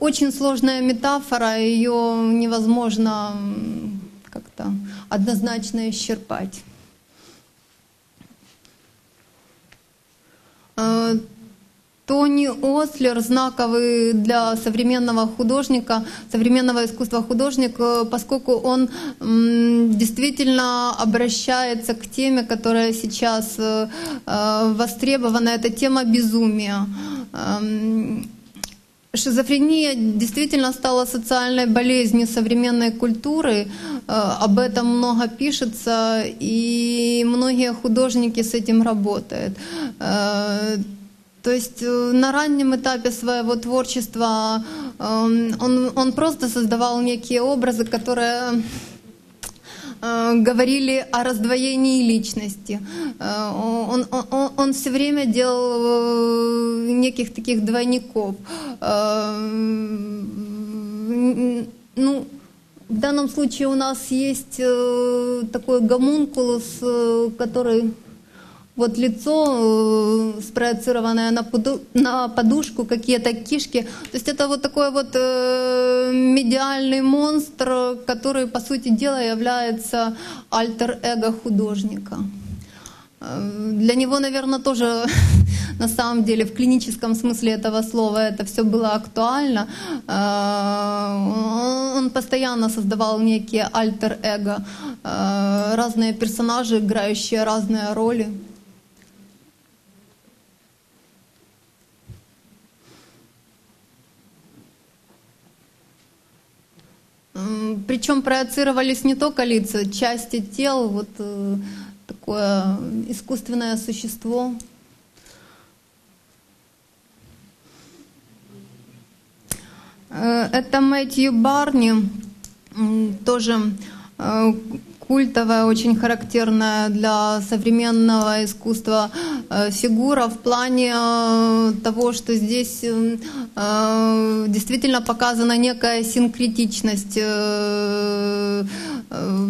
Speaker 1: очень сложная метафора, ее невозможно как-то однозначно исчерпать. Тони Ослер знаковый для современного художника, современного искусства художник, э, поскольку он действительно обращается к теме, которая сейчас э, востребована, это тема безумия. Шизофрения действительно стала социальной болезнью современной культуры. Об этом много пишется, и многие художники с этим работают. То есть э, на раннем этапе своего творчества эм, он, он просто создавал некие образы, которые э, говорили о раздвоении личности. Э, он, он, он все время делал неких таких двойников. Ну, в данном случае у нас есть такой гомункулус, который вот лицо э, спроецированное на, поду, на подушку, какие-то кишки. То есть это вот такой вот э, медиальный монстр, который, по сути дела, является альтер-эго художника. Э, Для него, наверное, тоже на самом деле в клиническом смысле этого слова это все было актуально. Э, Он постоянно создавал некие альтер-эго, э, разные персонажи, играющие разные роли. Причем проецировались не только лица, части тел, вот э, такое искусственное существо. Э, Это Мэтью Барни, тоже э, культовая, очень характерная для современного искусства э, фигура в плане э, того, что здесь э, действительно показана некая синкретичность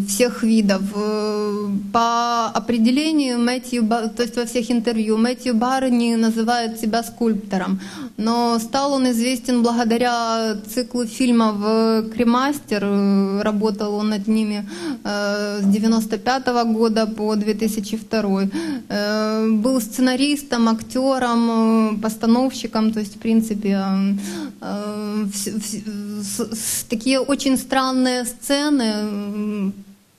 Speaker 1: всех видов. Э, По определению Мэтью, то есть во всех интервью, Мэтью Барни называет себя скульптором, но стал он известен благодаря циклу фильмов э, «Кремастер», э, работал он над ними э, с 95 года по 2002. Э, Был сценаристом, актером, э, постановщиком, то есть, в принципе, э, э, такие очень странные сцены,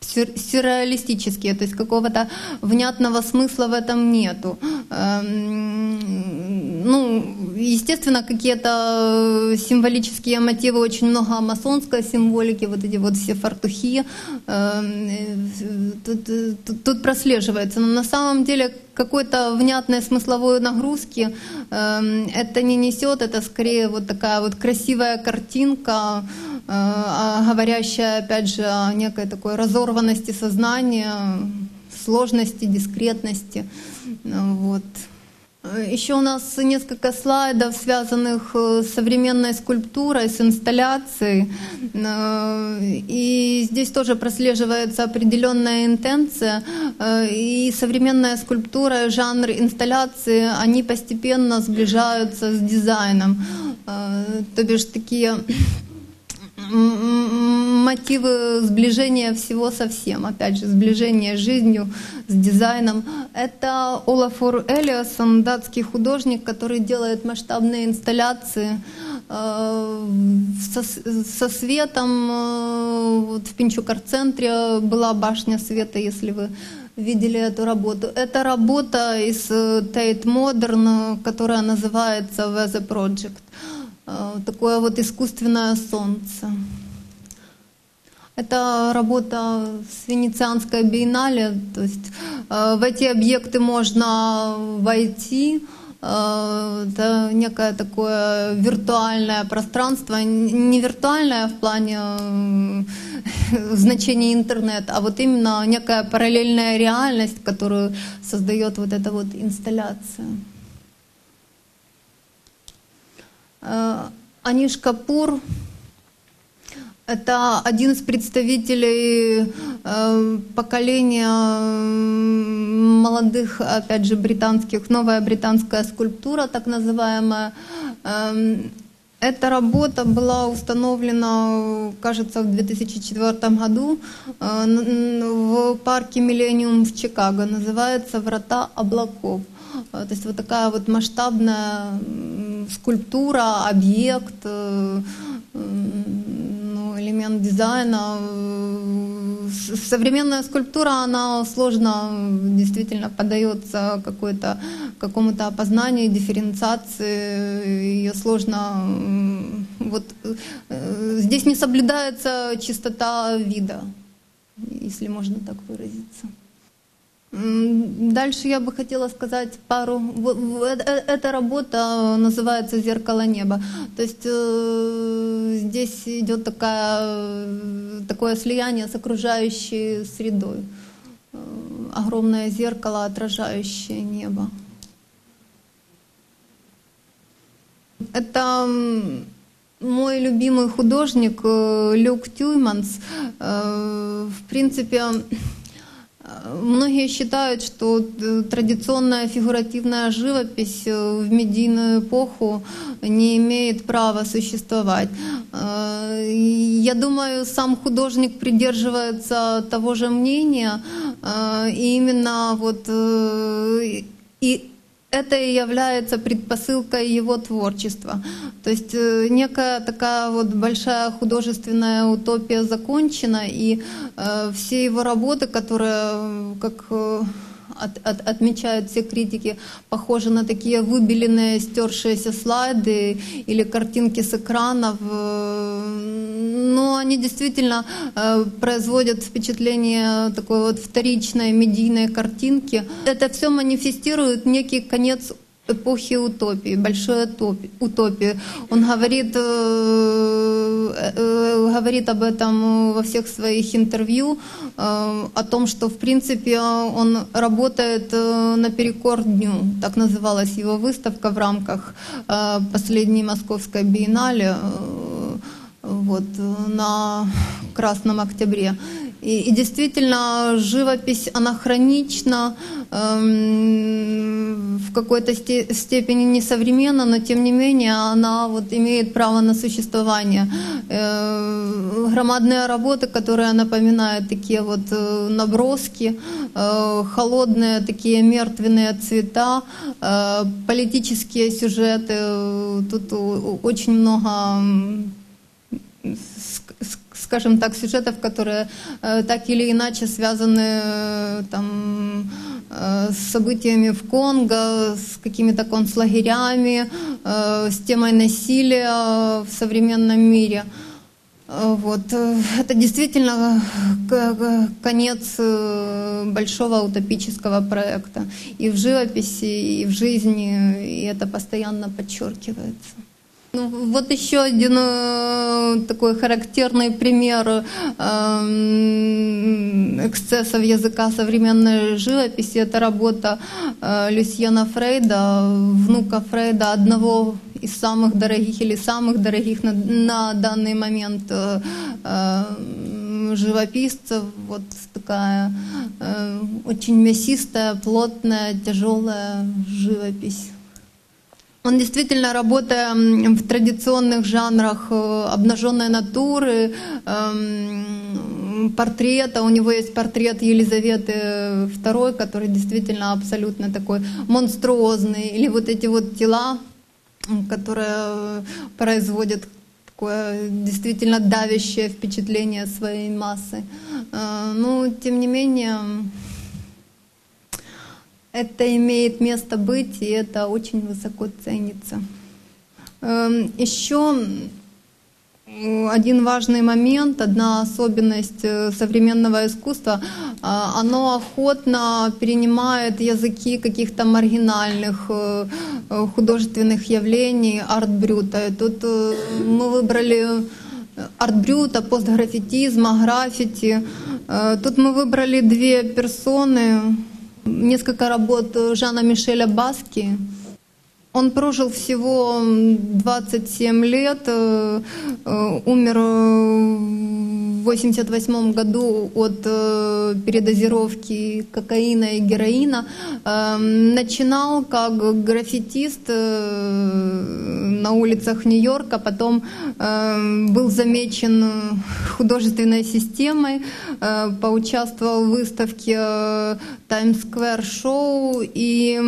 Speaker 1: сюрреалистические, то есть какого-то внятного смысла в этом нету. Эм, Ну, естественно, какие-то символические мотивы, очень много масонской символики, вот эти вот все фартухи, эм, тут, тут, тут прослеживается. Но на самом деле какой-то внятной смысловой нагрузки эм, это не несет, это скорее вот такая вот красивая картинка, говорящая, опять же, о некой такой разорванности сознания, сложности, дискретности. Ну, Вот. Э, Еще у нас несколько слайдов, связанных э, с современной скульптурой, с инсталляцией. Э, И здесь тоже прослеживается определенная интенция. Э, И современная скульптура, и жанр инсталляции, они постепенно сближаются с дизайном. Э, То бишь такие мотивы сближения всего со всем, опять же, сближение с жизнью, с дизайном. Это Олафур Элиассон, датский художник, который делает масштабные инсталляции э, со, со светом. э, Вот в Пинчукар-центре была башня света, если вы видели эту работу. Это работа из э, Tate Modern, которая называется Weather Project. Э, Такое вот искусственное солнце. Это работа с Венецианской биеннале, то есть э, в эти объекты можно войти, э, это некое такое виртуальное пространство, не виртуальное в плане э, значения интернет, а вот именно некая параллельная реальность, которую создает вот эта вот инсталляция. Э, Аниш Капур это один из представителей э, поколения молодых, опять же, британских, новая британская скульптура, так называемая. Эм, Эта работа была установлена, кажется, в 2004 году э, в парке Миллениум в Чикаго. Называется «Врата облаков». Э, То есть вот такая вот масштабная скульптура, объект, э, ну, элемент дизайна. Современная скульптура, она сложно действительно поддается какой-то, какому-то опознанию, дифференциации. Ее сложно... Вот, э, здесь не соблюдается чистота вида, если можно так выразиться. Дальше я бы хотела сказать пару. э- э- Эта работа называется «Зеркало неба». То есть э, здесь идет такая, такое слияние с окружающей средой. Огромное зеркало, отражающее небо. Это мой любимый художник Люк Тюйманс. В принципе, Многие считают, что э, традиционная фигуративная живопись э, в медийную эпоху не имеет права существовать. Э, Я думаю, сам художник придерживается того же мнения, и именно вот и это и является предпосылкой его творчества. То есть э, некая такая вот большая художественная утопия закончена, и э, все его работы, которые, э, как э, от- от- отмечают все критики, похожи на такие выбеленные, стершиеся слайды или картинки с экранов. э, Но они действительно э, производят впечатление такой вот вторичной медийной картинки. Это все манифестирует некий конец эпохи утопии, большой утопи- утопии. Он говорит, э, э, говорит об этом во всех своих интервью, э, о том, что в принципе он работает э, наперекор дню. Так называлась его выставка в рамках э, последней московской биеннале э, вот, э, на Красном Октябре. И, и действительно, живопись анахронична, эм, в какой-то сте- степени несовременна, но тем не менее она вот имеет право на существование. Э, громадные работы, которые напоминают такие вот э, наброски, э, холодные такие мертвенные цвета, э, политические сюжеты. Э, Тут очень много скажем так, сюжетов, которые э, так или иначе связаны э, там, э, с событиями в Конго, с какими-то концлагерями, э, с темой насилия в современном мире. Э, Вот. э, Это действительно к- конец э, большого утопического проекта. И в живописи, и в жизни, и это постоянно подчеркивается. Ну, вот еще один э, такой характерный пример эм, эксцессов языка современной живописи. Это работа э, Люсьена Фрейда, внука Фрейда, одного из самых дорогих или самых дорогих на, на данный момент э, э, живописцев. Вот такая э, очень мясистая, плотная, тяжелая живопись. Он действительно, работая в традиционных жанрах э, обнаженной натуры, эм, портрета, у него есть портрет Елизаветы II, который действительно абсолютно такой монструозный, или вот эти вот тела, которые производят действительно давящее впечатление своей массы. Э, Но, тем не менее, это имеет место быть, и это очень высоко ценится. Эм, Еще один важный момент, одна особенность э, современного искусства, а, оно охотно перенимает языки каких-то маргинальных э, э, художественных явлений, арт-брюта. Тут мы выбрали арт-брюта, постграффитизма, граффити. Тут мы выбрали две персоны, несколько работ Жана Мишеля Баски. Он прожил всего м, 27 лет, э, э, умер в 88 году от э, передозировки кокаина и героина. Эм, Начинал как граффитист на улицах Нью-Йорка, потом был замечен художественной системой, поучаствовал в выставке Times Square Show, и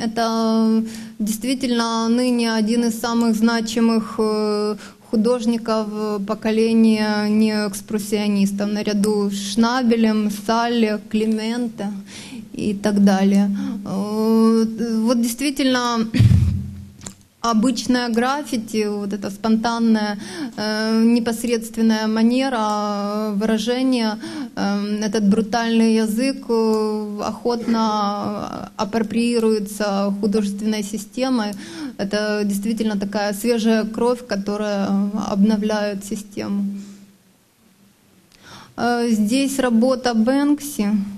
Speaker 1: это действительно ныне один из самых значимых э, художников э, поколения неэкспрессионистов, наряду с Шнабелем, Салли, Клименте и так далее. Э, Вот действительно обычная граффити, вот эта спонтанная, э, непосредственная манера э, выражения, э, этот брутальный язык э, охотно апроприируется художественной системой. Это действительно такая свежая кровь, которая обновляет систему. Э, Здесь работа Бэнкси.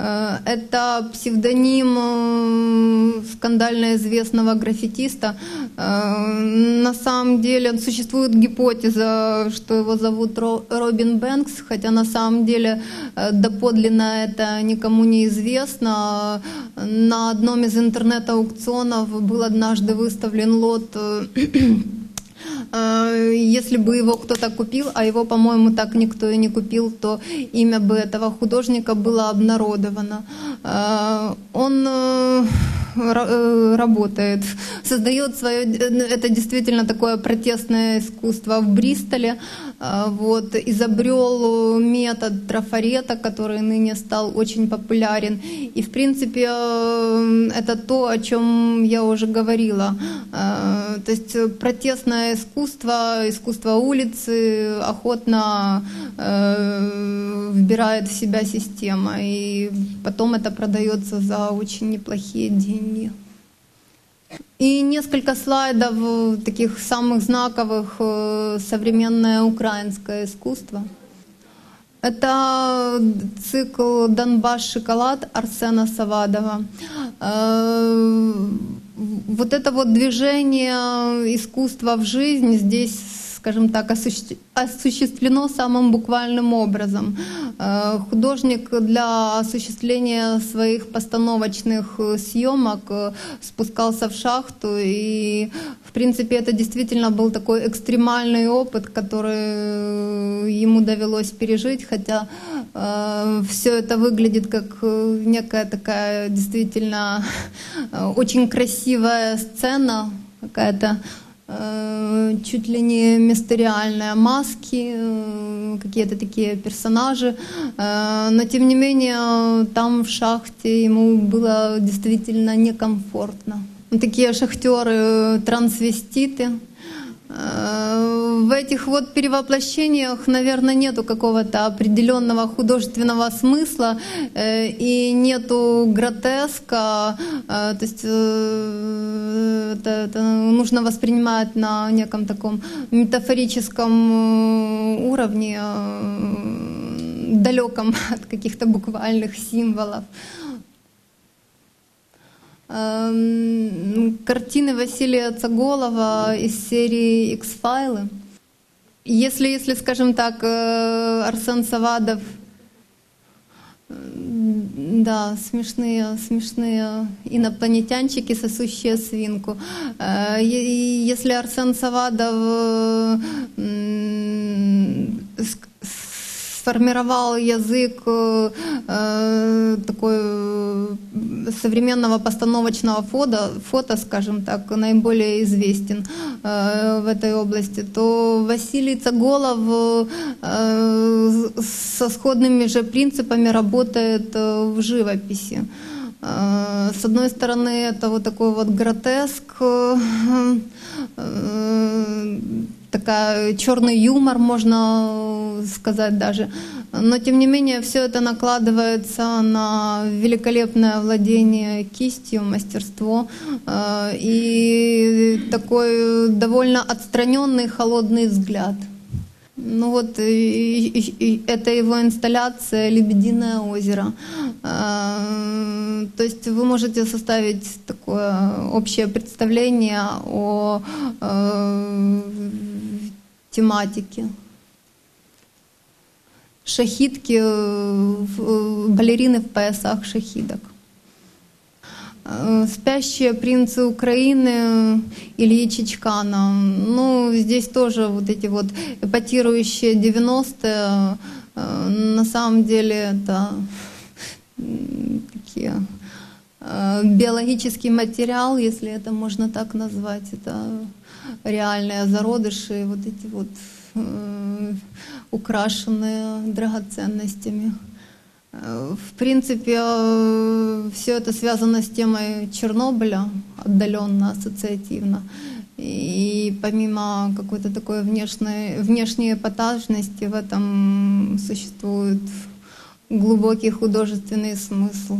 Speaker 1: Э, Это псевдоним э, скандально известного граффитиста. Э, На самом деле существует гипотеза, что его зовут Ро- Робин Бэнкс, хотя на самом деле доподлинно это никому не известно. На одном из интернет-аукционов был однажды выставлен лот Если бы его кто-то купил, а его, по-моему, так никто и не купил, то имя бы этого художника было обнародовано. Э, Он э, э, работает, создает свое, это действительно такое протестное искусство в Бристоле, Э, вот, изобрел метод трафарета, который ныне стал очень популярен. И, в принципе, э, это то, о чем я уже говорила. То есть протестное искусство, искусство улицы охотно э, вбирает в себя система, и потом это продается за очень неплохие деньги. И несколько слайдов э, таких самых знаковых э, современное украинское искусство. Это цикл «Донбасс шоколад» Арсена Савадова. Э, Вот это вот движение искусства в жизнь здесь скажем так, осуществ- осуществлено самым буквальным образом. Э, Художник для осуществления своих постановочных э, съемок э, спускался в шахту, и, в принципе, это действительно был такой экстремальный опыт, который ему довелось пережить, хотя все это выглядит как некая такая действительно очень красивая сцена, какая-то чуть ли не мистериальные маски, э, какие-то такие персонажи. Э, Но тем не менее, там в шахте ему было действительно некомфортно. Такие шахтеры, трансвеститы. Э, В этих вот перевоплощениях, наверное, нету какого-то определенного художественного смысла э, и нету гротеска. э, То есть это, это нужно воспринимать на неком таком метафорическом уровне, далеком от каких-то буквальных символов. Эм, Картины Василия Цаголова из серии X-файлы. Если, если, скажем так, э, Арсен Савадов, да, смешные, смешные инопланетянчики, сосущие свинку. Э, Если Арсен Савадов э, сформировал язык э, э, такой э, современного постановочного фото, фото, скажем так, наиболее известен э, в этой области, то Василий Цаголов со сходными же принципами работает в живописи. С одной стороны, это вот такой вот гротеск, такая черный юмор, можно сказать даже. Но тем не менее, все это накладывается на великолепное владение кистью, мастерство э, и такой довольно отстраненный холодный взгляд. Ну вот и- и- и это его инсталляция «Лебединое озеро». Э, То есть вы можете составить такое общее представление о э, тематике. Шахидки, балерины в поясах шахидок. Э, Спящие принцы Украины Ильи Чичкана. Ну, здесь тоже вот эти вот эпатирующие 90-е. э, На самом деле это такие э, биологический материал, если это можно так назвать. Это реальные зародыши, вот эти вот украшенные драгоценностями. Э, В принципе, все это связано с темой Чернобыля, отдаленно, ассоциативно. И помимо какой-то такой внешней, внешней эпатажности в этом существует глубокий художественный смысл.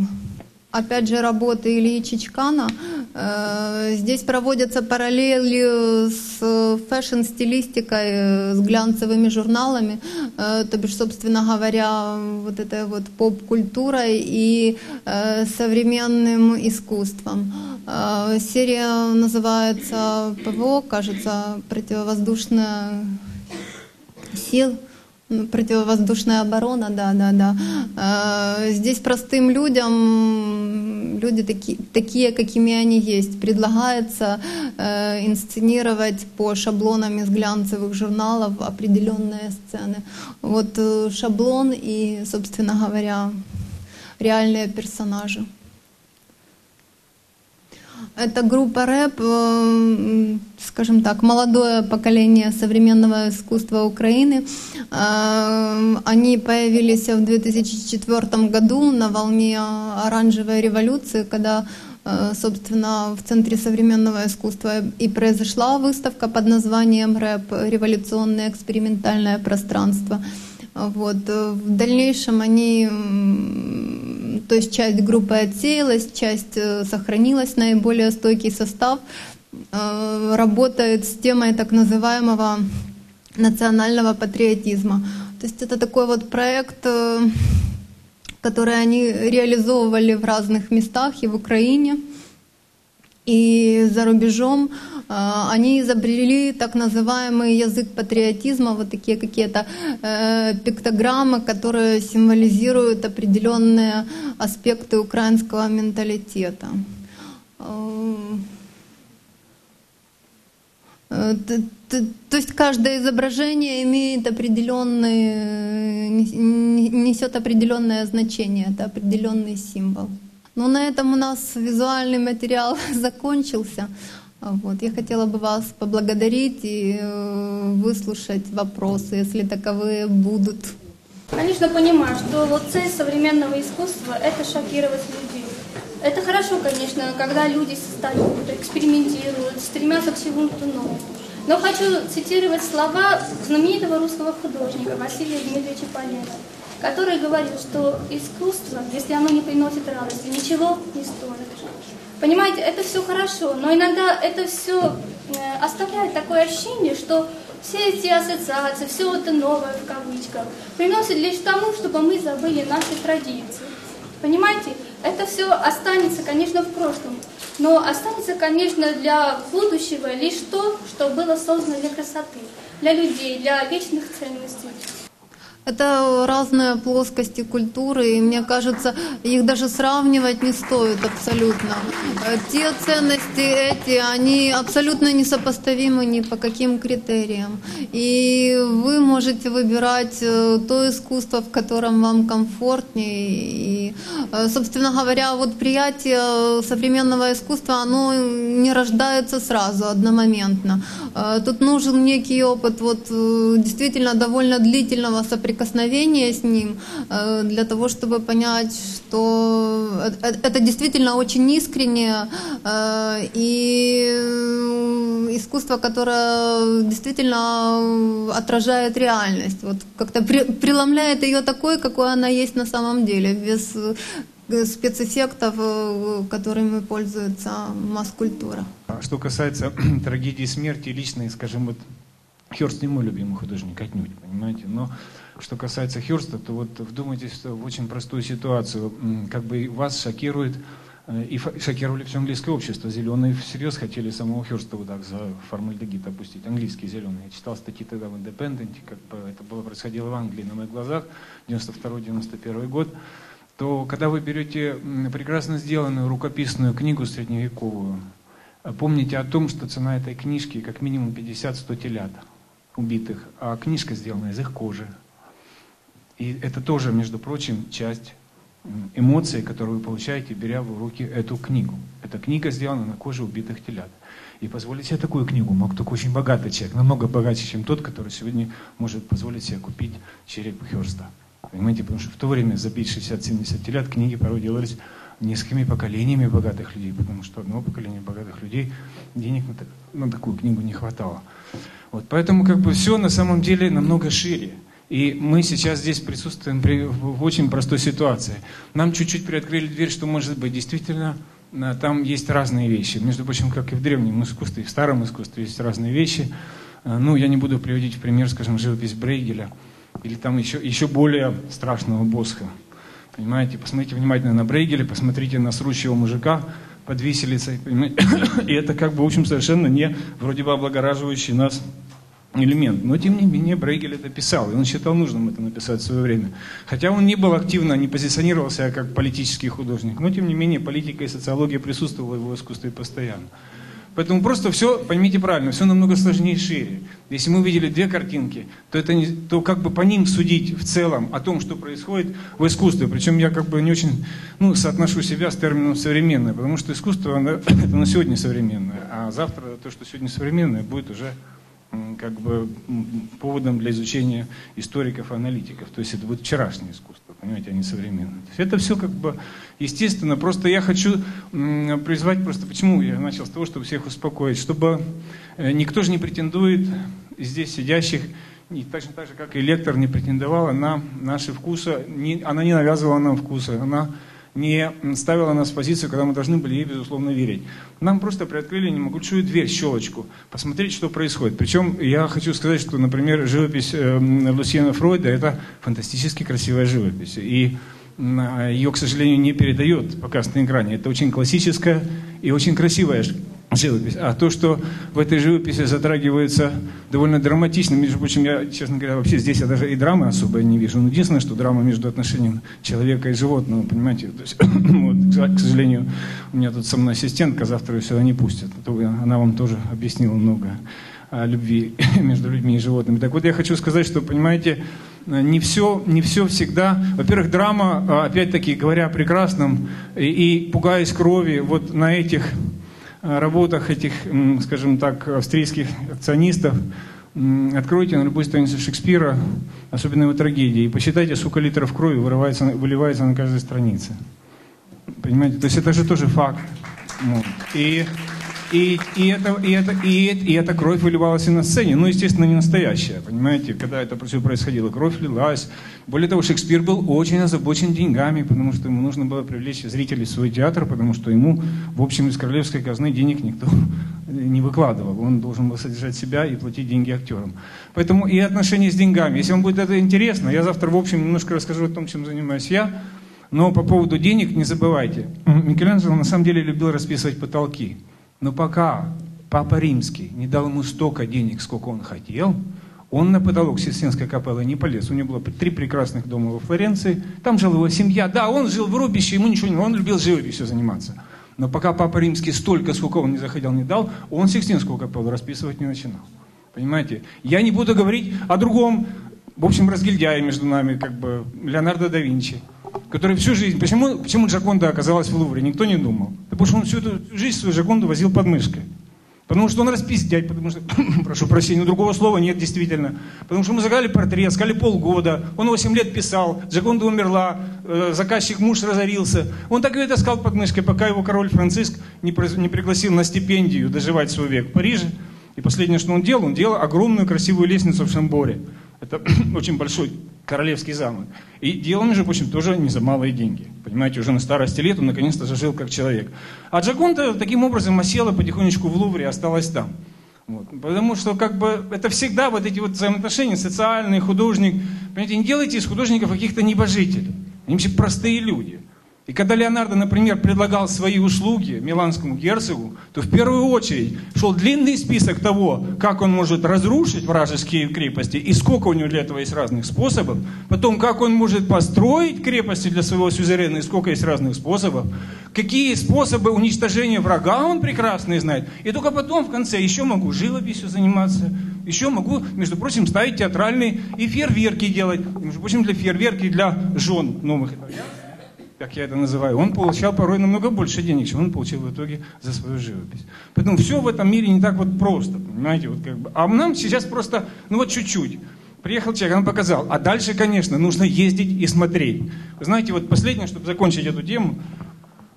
Speaker 1: Опять же, работы Ильи Чичкана Э, здесь проводятся параллели с фэшн-стилистикой, э, с глянцевыми журналами, э, то бишь, собственно говоря, вот этой вот поп-культурой и современным искусством. Серия называется ПВО, кажется, противовоздушная сил противовоздушная оборона, да, да, да. Здесь простым людям, люди такие, такие какими они есть, предлагается э, инсценировать по шаблонам из глянцевых журналов определенные сцены. Вот э, шаблон и, собственно говоря, реальные персонажи. Это группа рэп, э, скажем так, молодое поколение современного искусства Украины. Э, они появились в 2004 году на волне оранжевой революции, когда э, собственно, в Центре современного искусства и произошла выставка под названием «рэп. Революционное экспериментальное пространство». Вот. В дальнейшем они то есть часть группы отсеялась, часть э, сохранилась, наиболее стойкий состав э, работает с темой так называемого национального патриотизма. То есть это такой вот проект, э, который они реализовывали в разных местах и в Украине, и за рубежом. А, они изобрели так называемый язык патриотизма, вот такие какие-то э, пиктограммы, которые символизируют определенные аспекты украинского менталитета. Э, то есть каждое изображение имеет определенный, несет определенное значение, это определенный символ. Но на этом у нас визуальный материал закончился. Вот. Я хотела бы вас поблагодарить и э, выслушать вопросы, если таковые будут.
Speaker 2: Конечно, понимаю, что вот цель современного искусства – это шокировать людей. Это хорошо, конечно, когда люди создают, экспериментируют, стремятся к чему-то новому. Но хочу цитировать слова знаменитого русского художника Василия Дмитриевича Полева, который говорил, что искусство, если оно не приносит радости, ничего не стоит. Понимаете, это все хорошо, но иногда это все э, оставляет такое ощущение, что все эти ассоциации, все это новое в кавычках, приносит лишь тому, чтобы мы забыли наши традиции. Понимаете, это все останется, конечно, в прошлом, но останется, конечно, для будущего лишь то, что было создано для красоты, для людей, для вечных ценностей.
Speaker 1: Это разные плоскости культуры, и мне кажется, их даже сравнивать не стоит абсолютно. Э, те ценности эти, они абсолютно несопоставимы ни по каким критериям. И вы можете выбирать э, то искусство, в котором вам комфортнее. И, э, собственно говоря, вот приятие современного искусства, оно не рождается сразу, одномоментно. Тут нужен некий опыт вот, действительно довольно длительного соприкосновения соприкосновение с ним, э, для того, чтобы понять, что это действительно очень искреннее э, и искусство, которое действительно отражает реальность, вот как-то преломляет ее такой, какой она есть на самом деле, без э, спецэффектов, которыми пользуется масс-культура.
Speaker 3: Что касается трагедии смерти личной, скажем, вот Хёрст не мой любимый художник, отнюдь, понимаете, но что касается Хёрста, то вот вдумайтесь в очень простую ситуацию. Как бы вас шокирует, э, и шокировали все английское общество. Зеленые всерьез хотели самого Хёрста вот так за формальдегид опустить. Английские зеленые. Я читал статьи тогда в Independent, как бы это было происходило в Англии на моих глазах, 92-91 год то когда вы берете прекрасно сделанную рукописную книгу средневековую, помните о том, что цена этой книжки как минимум 50-100 телят убитых, а книжка сделана из их кожи, и это тоже, между прочим, часть эмоций, которые вы получаете, беря в руки эту книгу. Эта книга сделана на коже убитых телят. И позволить себе такую книгу мог только очень богатый человек, намного богаче, чем тот, который сегодня может позволить себе купить череп Херста. Понимаете, потому что в то время забить 60-70 телят книги порой делались несколькими поколениями богатых людей, потому что одного поколения богатых людей денег на, на такую книгу не хватало. Вот, поэтому как бы все на самом деле намного шире. И мы сейчас здесь присутствуем при, в очень простой ситуации. Нам чуть-чуть приоткрыли дверь, что может быть действительно э, там есть разные вещи. Между прочим, как и в древнем искусстве, и в старом искусстве есть разные вещи. Э, ну, я не буду приводить в пример, скажем, живопись Брейгеля или там еще, еще более страшного Босха. Понимаете, посмотрите внимательно на Брейгеля, посмотрите на срущего мужика под виселицей. Понимаете? И это как бы, в общем, совершенно не вроде бы облагораживающий нас элемент. Но, тем не менее, Брейгель это писал, и он считал нужным это написать в свое время. Хотя он не был активно, не позиционировался как политический художник, но, тем не менее, политика и социология присутствовала в его искусстве постоянно. Поэтому просто все, поймите правильно, все намного сложнее и шире. Если мы увидели две картинки, то, это не, то как бы по ним судить в целом о том, что происходит в искусстве. Причем я как бы не очень ну, соотношу себя с термином современное, потому что искусство оно, это на сегодня современное, а завтра то, что сегодня современное, будет уже как бы поводом для изучения историков и аналитиков. То есть это будет вчерашнее искусство, понимаете, а не современное. Это все как бы естественно. Просто я хочу призвать, просто почему я начал с того, чтобы всех успокоить, чтобы э, никто же не претендует здесь сидящих, и точно так же, как и лектор не претендовала на наши вкусы, не, она не навязывала нам вкусы, она не ставила нас в позицию, когда мы должны были ей, безусловно, верить. Нам просто приоткрыли немогучую дверь, щелочку, посмотреть, что происходит. Причем я хочу сказать, что, например, живопись э, Лусьена Фройда – это фантастически красивая живопись. И ее, к сожалению, не передает показ на экране. Это очень классическая и очень красивая живопись. А то, что в этой живописи затрагивается довольно драматично, между прочим, я, честно говоря, вообще здесь я даже и драмы особо не вижу. Но единственное, что драма между отношением человека и животного, понимаете, то есть, вот, к сожалению, у меня тут со мной ассистентка, завтра ее сюда не пустят. А то она вам тоже объяснила много о любви между людьми и животными. Так вот, я хочу сказать, что, понимаете, не все, не все всегда... Во-первых, драма, а, опять-таки, говоря о прекрасном и, и пугаясь крови, вот на этих работах этих, скажем так, австрийских акционистов, откройте на любой странице Шекспира, особенно его трагедии, и посчитайте, сколько литров крови вырывается, выливается на каждой странице. Понимаете? То есть это же тоже факт. И и, и, это, и, это, и, и эта кровь выливалась и на сцене. Ну, естественно, не настоящая, понимаете, когда это все происходило. Кровь лилась. Более того, Шекспир был очень озабочен деньгами, потому что ему нужно было привлечь зрителей в свой театр, потому что ему, в общем, из королевской казны денег никто не выкладывал. Он должен был содержать себя и платить деньги актерам. Поэтому и отношения с деньгами. Если вам будет это интересно, я завтра, в общем, немножко расскажу о том, чем занимаюсь я. Но по поводу денег не забывайте. Микеланджело на самом деле любил расписывать потолки. Но пока Папа Римский не дал ему столько денег, сколько он хотел, он на потолок Сестинской капеллы не полез. У него было три прекрасных дома во Флоренции. Там жила его семья. Да, он жил в рубище, ему ничего не... Он любил живописью заниматься. Но пока Папа Римский столько, сколько он не заходил, не дал, он Сикстинскую капеллу расписывать не начинал. Понимаете? Я не буду говорить о другом, в общем, разгильдяе между нами, как бы Леонардо да Винчи который всю жизнь... Почему, почему Джаконда оказалась в Лувре, никто не думал. потому что он всю эту жизнь свою Джаконду возил под мышкой. Потому что он распиздять, потому что, прошу прощения, другого слова нет действительно. Потому что мы заказали портрет, сказали полгода, он 8 лет писал, Джаконда умерла, э, заказчик муж разорился. Он так и это искал под мышкой, пока его король Франциск не, не пригласил на стипендию доживать свой век в Париже. И последнее, что он делал, он делал огромную красивую лестницу в Шамборе. Это очень большой королевский замок. И делал, между прочим, тоже не за малые деньги. Понимаете, уже на старости лет он наконец-то зажил как человек. А Джаконта таким образом осела потихонечку в Лувре и осталась там. Вот. Потому что как бы это всегда вот эти вот взаимоотношения, социальный художник. Понимаете, не делайте из художников каких-то небожителей. Они вообще простые люди. И когда Леонардо, например, предлагал свои услуги миланскому герцогу, то в первую очередь шел длинный список того, как он может разрушить вражеские крепости и сколько у него для этого есть разных способов. Потом, как он может построить крепости для своего сюзерена и сколько есть разных способов. Какие способы уничтожения врага он прекрасно знает. И только потом, в конце, еще могу живописью заниматься, еще могу, между прочим, ставить театральные и фейерверки делать. Между прочим, для фейерверки для жен новых итальянцев как я это называю, он получал порой намного больше денег, чем он получил в итоге за свою живопись. Поэтому все в этом мире не так вот просто, понимаете, вот как бы. А нам сейчас просто, ну вот чуть-чуть. Приехал человек, он показал. А дальше, конечно, нужно ездить и смотреть. Вы знаете, вот последнее, чтобы закончить эту тему,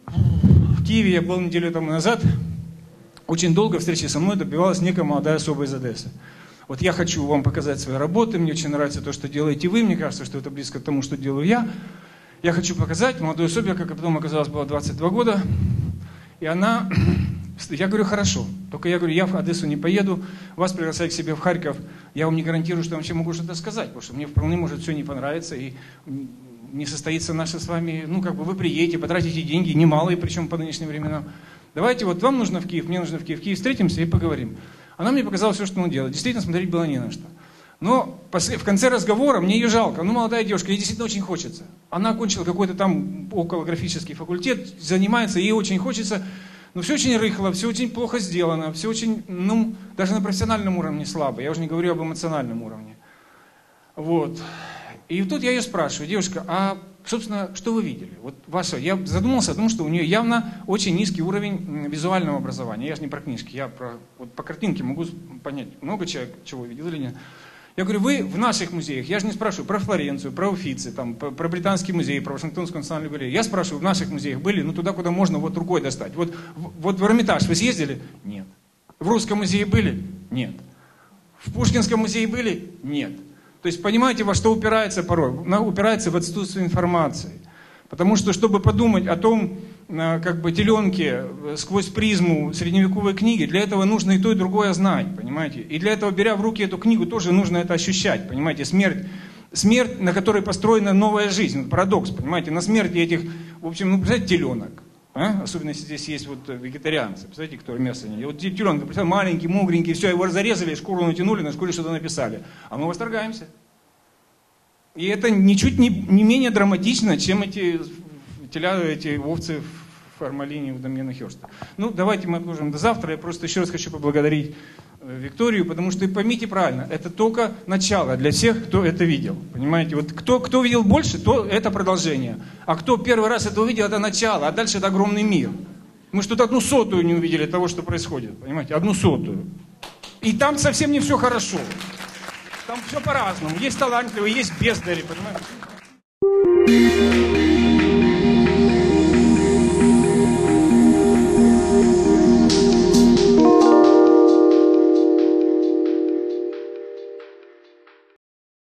Speaker 3: в Киеве я был неделю тому назад, очень долго встречи со мной добивалась некая молодая особа из Одессы. Вот я хочу вам показать свои работы, мне очень нравится то, что делаете вы, мне кажется, что это близко к тому, что делаю я. Я хочу показать молодой особе, как потом оказалось, было 22 года. И она, я говорю, хорошо, только я говорю, я в Одессу не поеду, вас приглашаю к себе в Харьков, я вам не гарантирую, что я вообще могу что-то сказать, потому что мне вполне может все не понравиться, и не состоится наше с вами, ну, как бы вы приедете, потратите деньги, немалые, причем по нынешним временам. Давайте, вот вам нужно в Киев, мне нужно в Киев, в Киев встретимся и поговорим. Она мне показала все, что он делает. Действительно, смотреть было не на что. Но в конце разговора мне ее жалко. Ну, молодая девушка, ей действительно очень хочется. Она окончила какой-то там околографический факультет, занимается, ей очень хочется. Но все очень рыхло, все очень плохо сделано, все очень, ну, даже на профессиональном уровне слабо. Я уже не говорю об эмоциональном уровне. Вот. И тут я ее спрашиваю, девушка, а, собственно, что вы видели? Вот ваша, я задумался о том, что у нее явно очень низкий уровень визуального образования. Я же не про книжки, я про, вот по картинке могу понять, много человек чего видел или нет. Я говорю, вы в наших музеях, я же не спрашиваю про Флоренцию, про Уфицы, там, про Британский музей, про Вашингтонскую национальную галерею. Я спрашиваю, в наших музеях были, ну туда, куда можно вот рукой достать. Вот, вот в Эрмитаж вы съездили? Нет. В Русском музее были? Нет. В Пушкинском музее были? Нет. То есть понимаете, во что упирается порой? Упирается в отсутствие информации. Потому что, чтобы подумать о том, как бы теленки э, сквозь призму средневековой книги, для этого нужно и то, и другое знать, понимаете? И для этого, беря в руки эту книгу, тоже нужно это ощущать, понимаете? Смерть, смерть на которой построена новая жизнь, парадокс, понимаете? На смерти этих, в общем, ну, представляете, теленок, а? Особенно если здесь есть вот э, вегетарианцы, представляете, кто мясо не Вот теленок, представляете, маленький, мугренький, все, его разрезали, шкуру натянули, на шкуре что-то написали. А мы восторгаемся. И это ничуть не, не менее драматично, чем эти теля, эти овцы в формалине у Дамьена Херста. Ну, давайте мы отложим до завтра. Я просто еще раз хочу поблагодарить э, Викторию, потому что, поймите правильно, это только начало для всех, кто это видел. Понимаете, вот кто, кто видел больше, то это продолжение. А кто первый раз это увидел, это начало, а дальше это огромный мир. Мы что-то одну сотую не увидели того, что происходит. Понимаете, одну сотую. И там совсем не все хорошо. Там все по-разному. Есть талантливые, есть бездари, понимаете?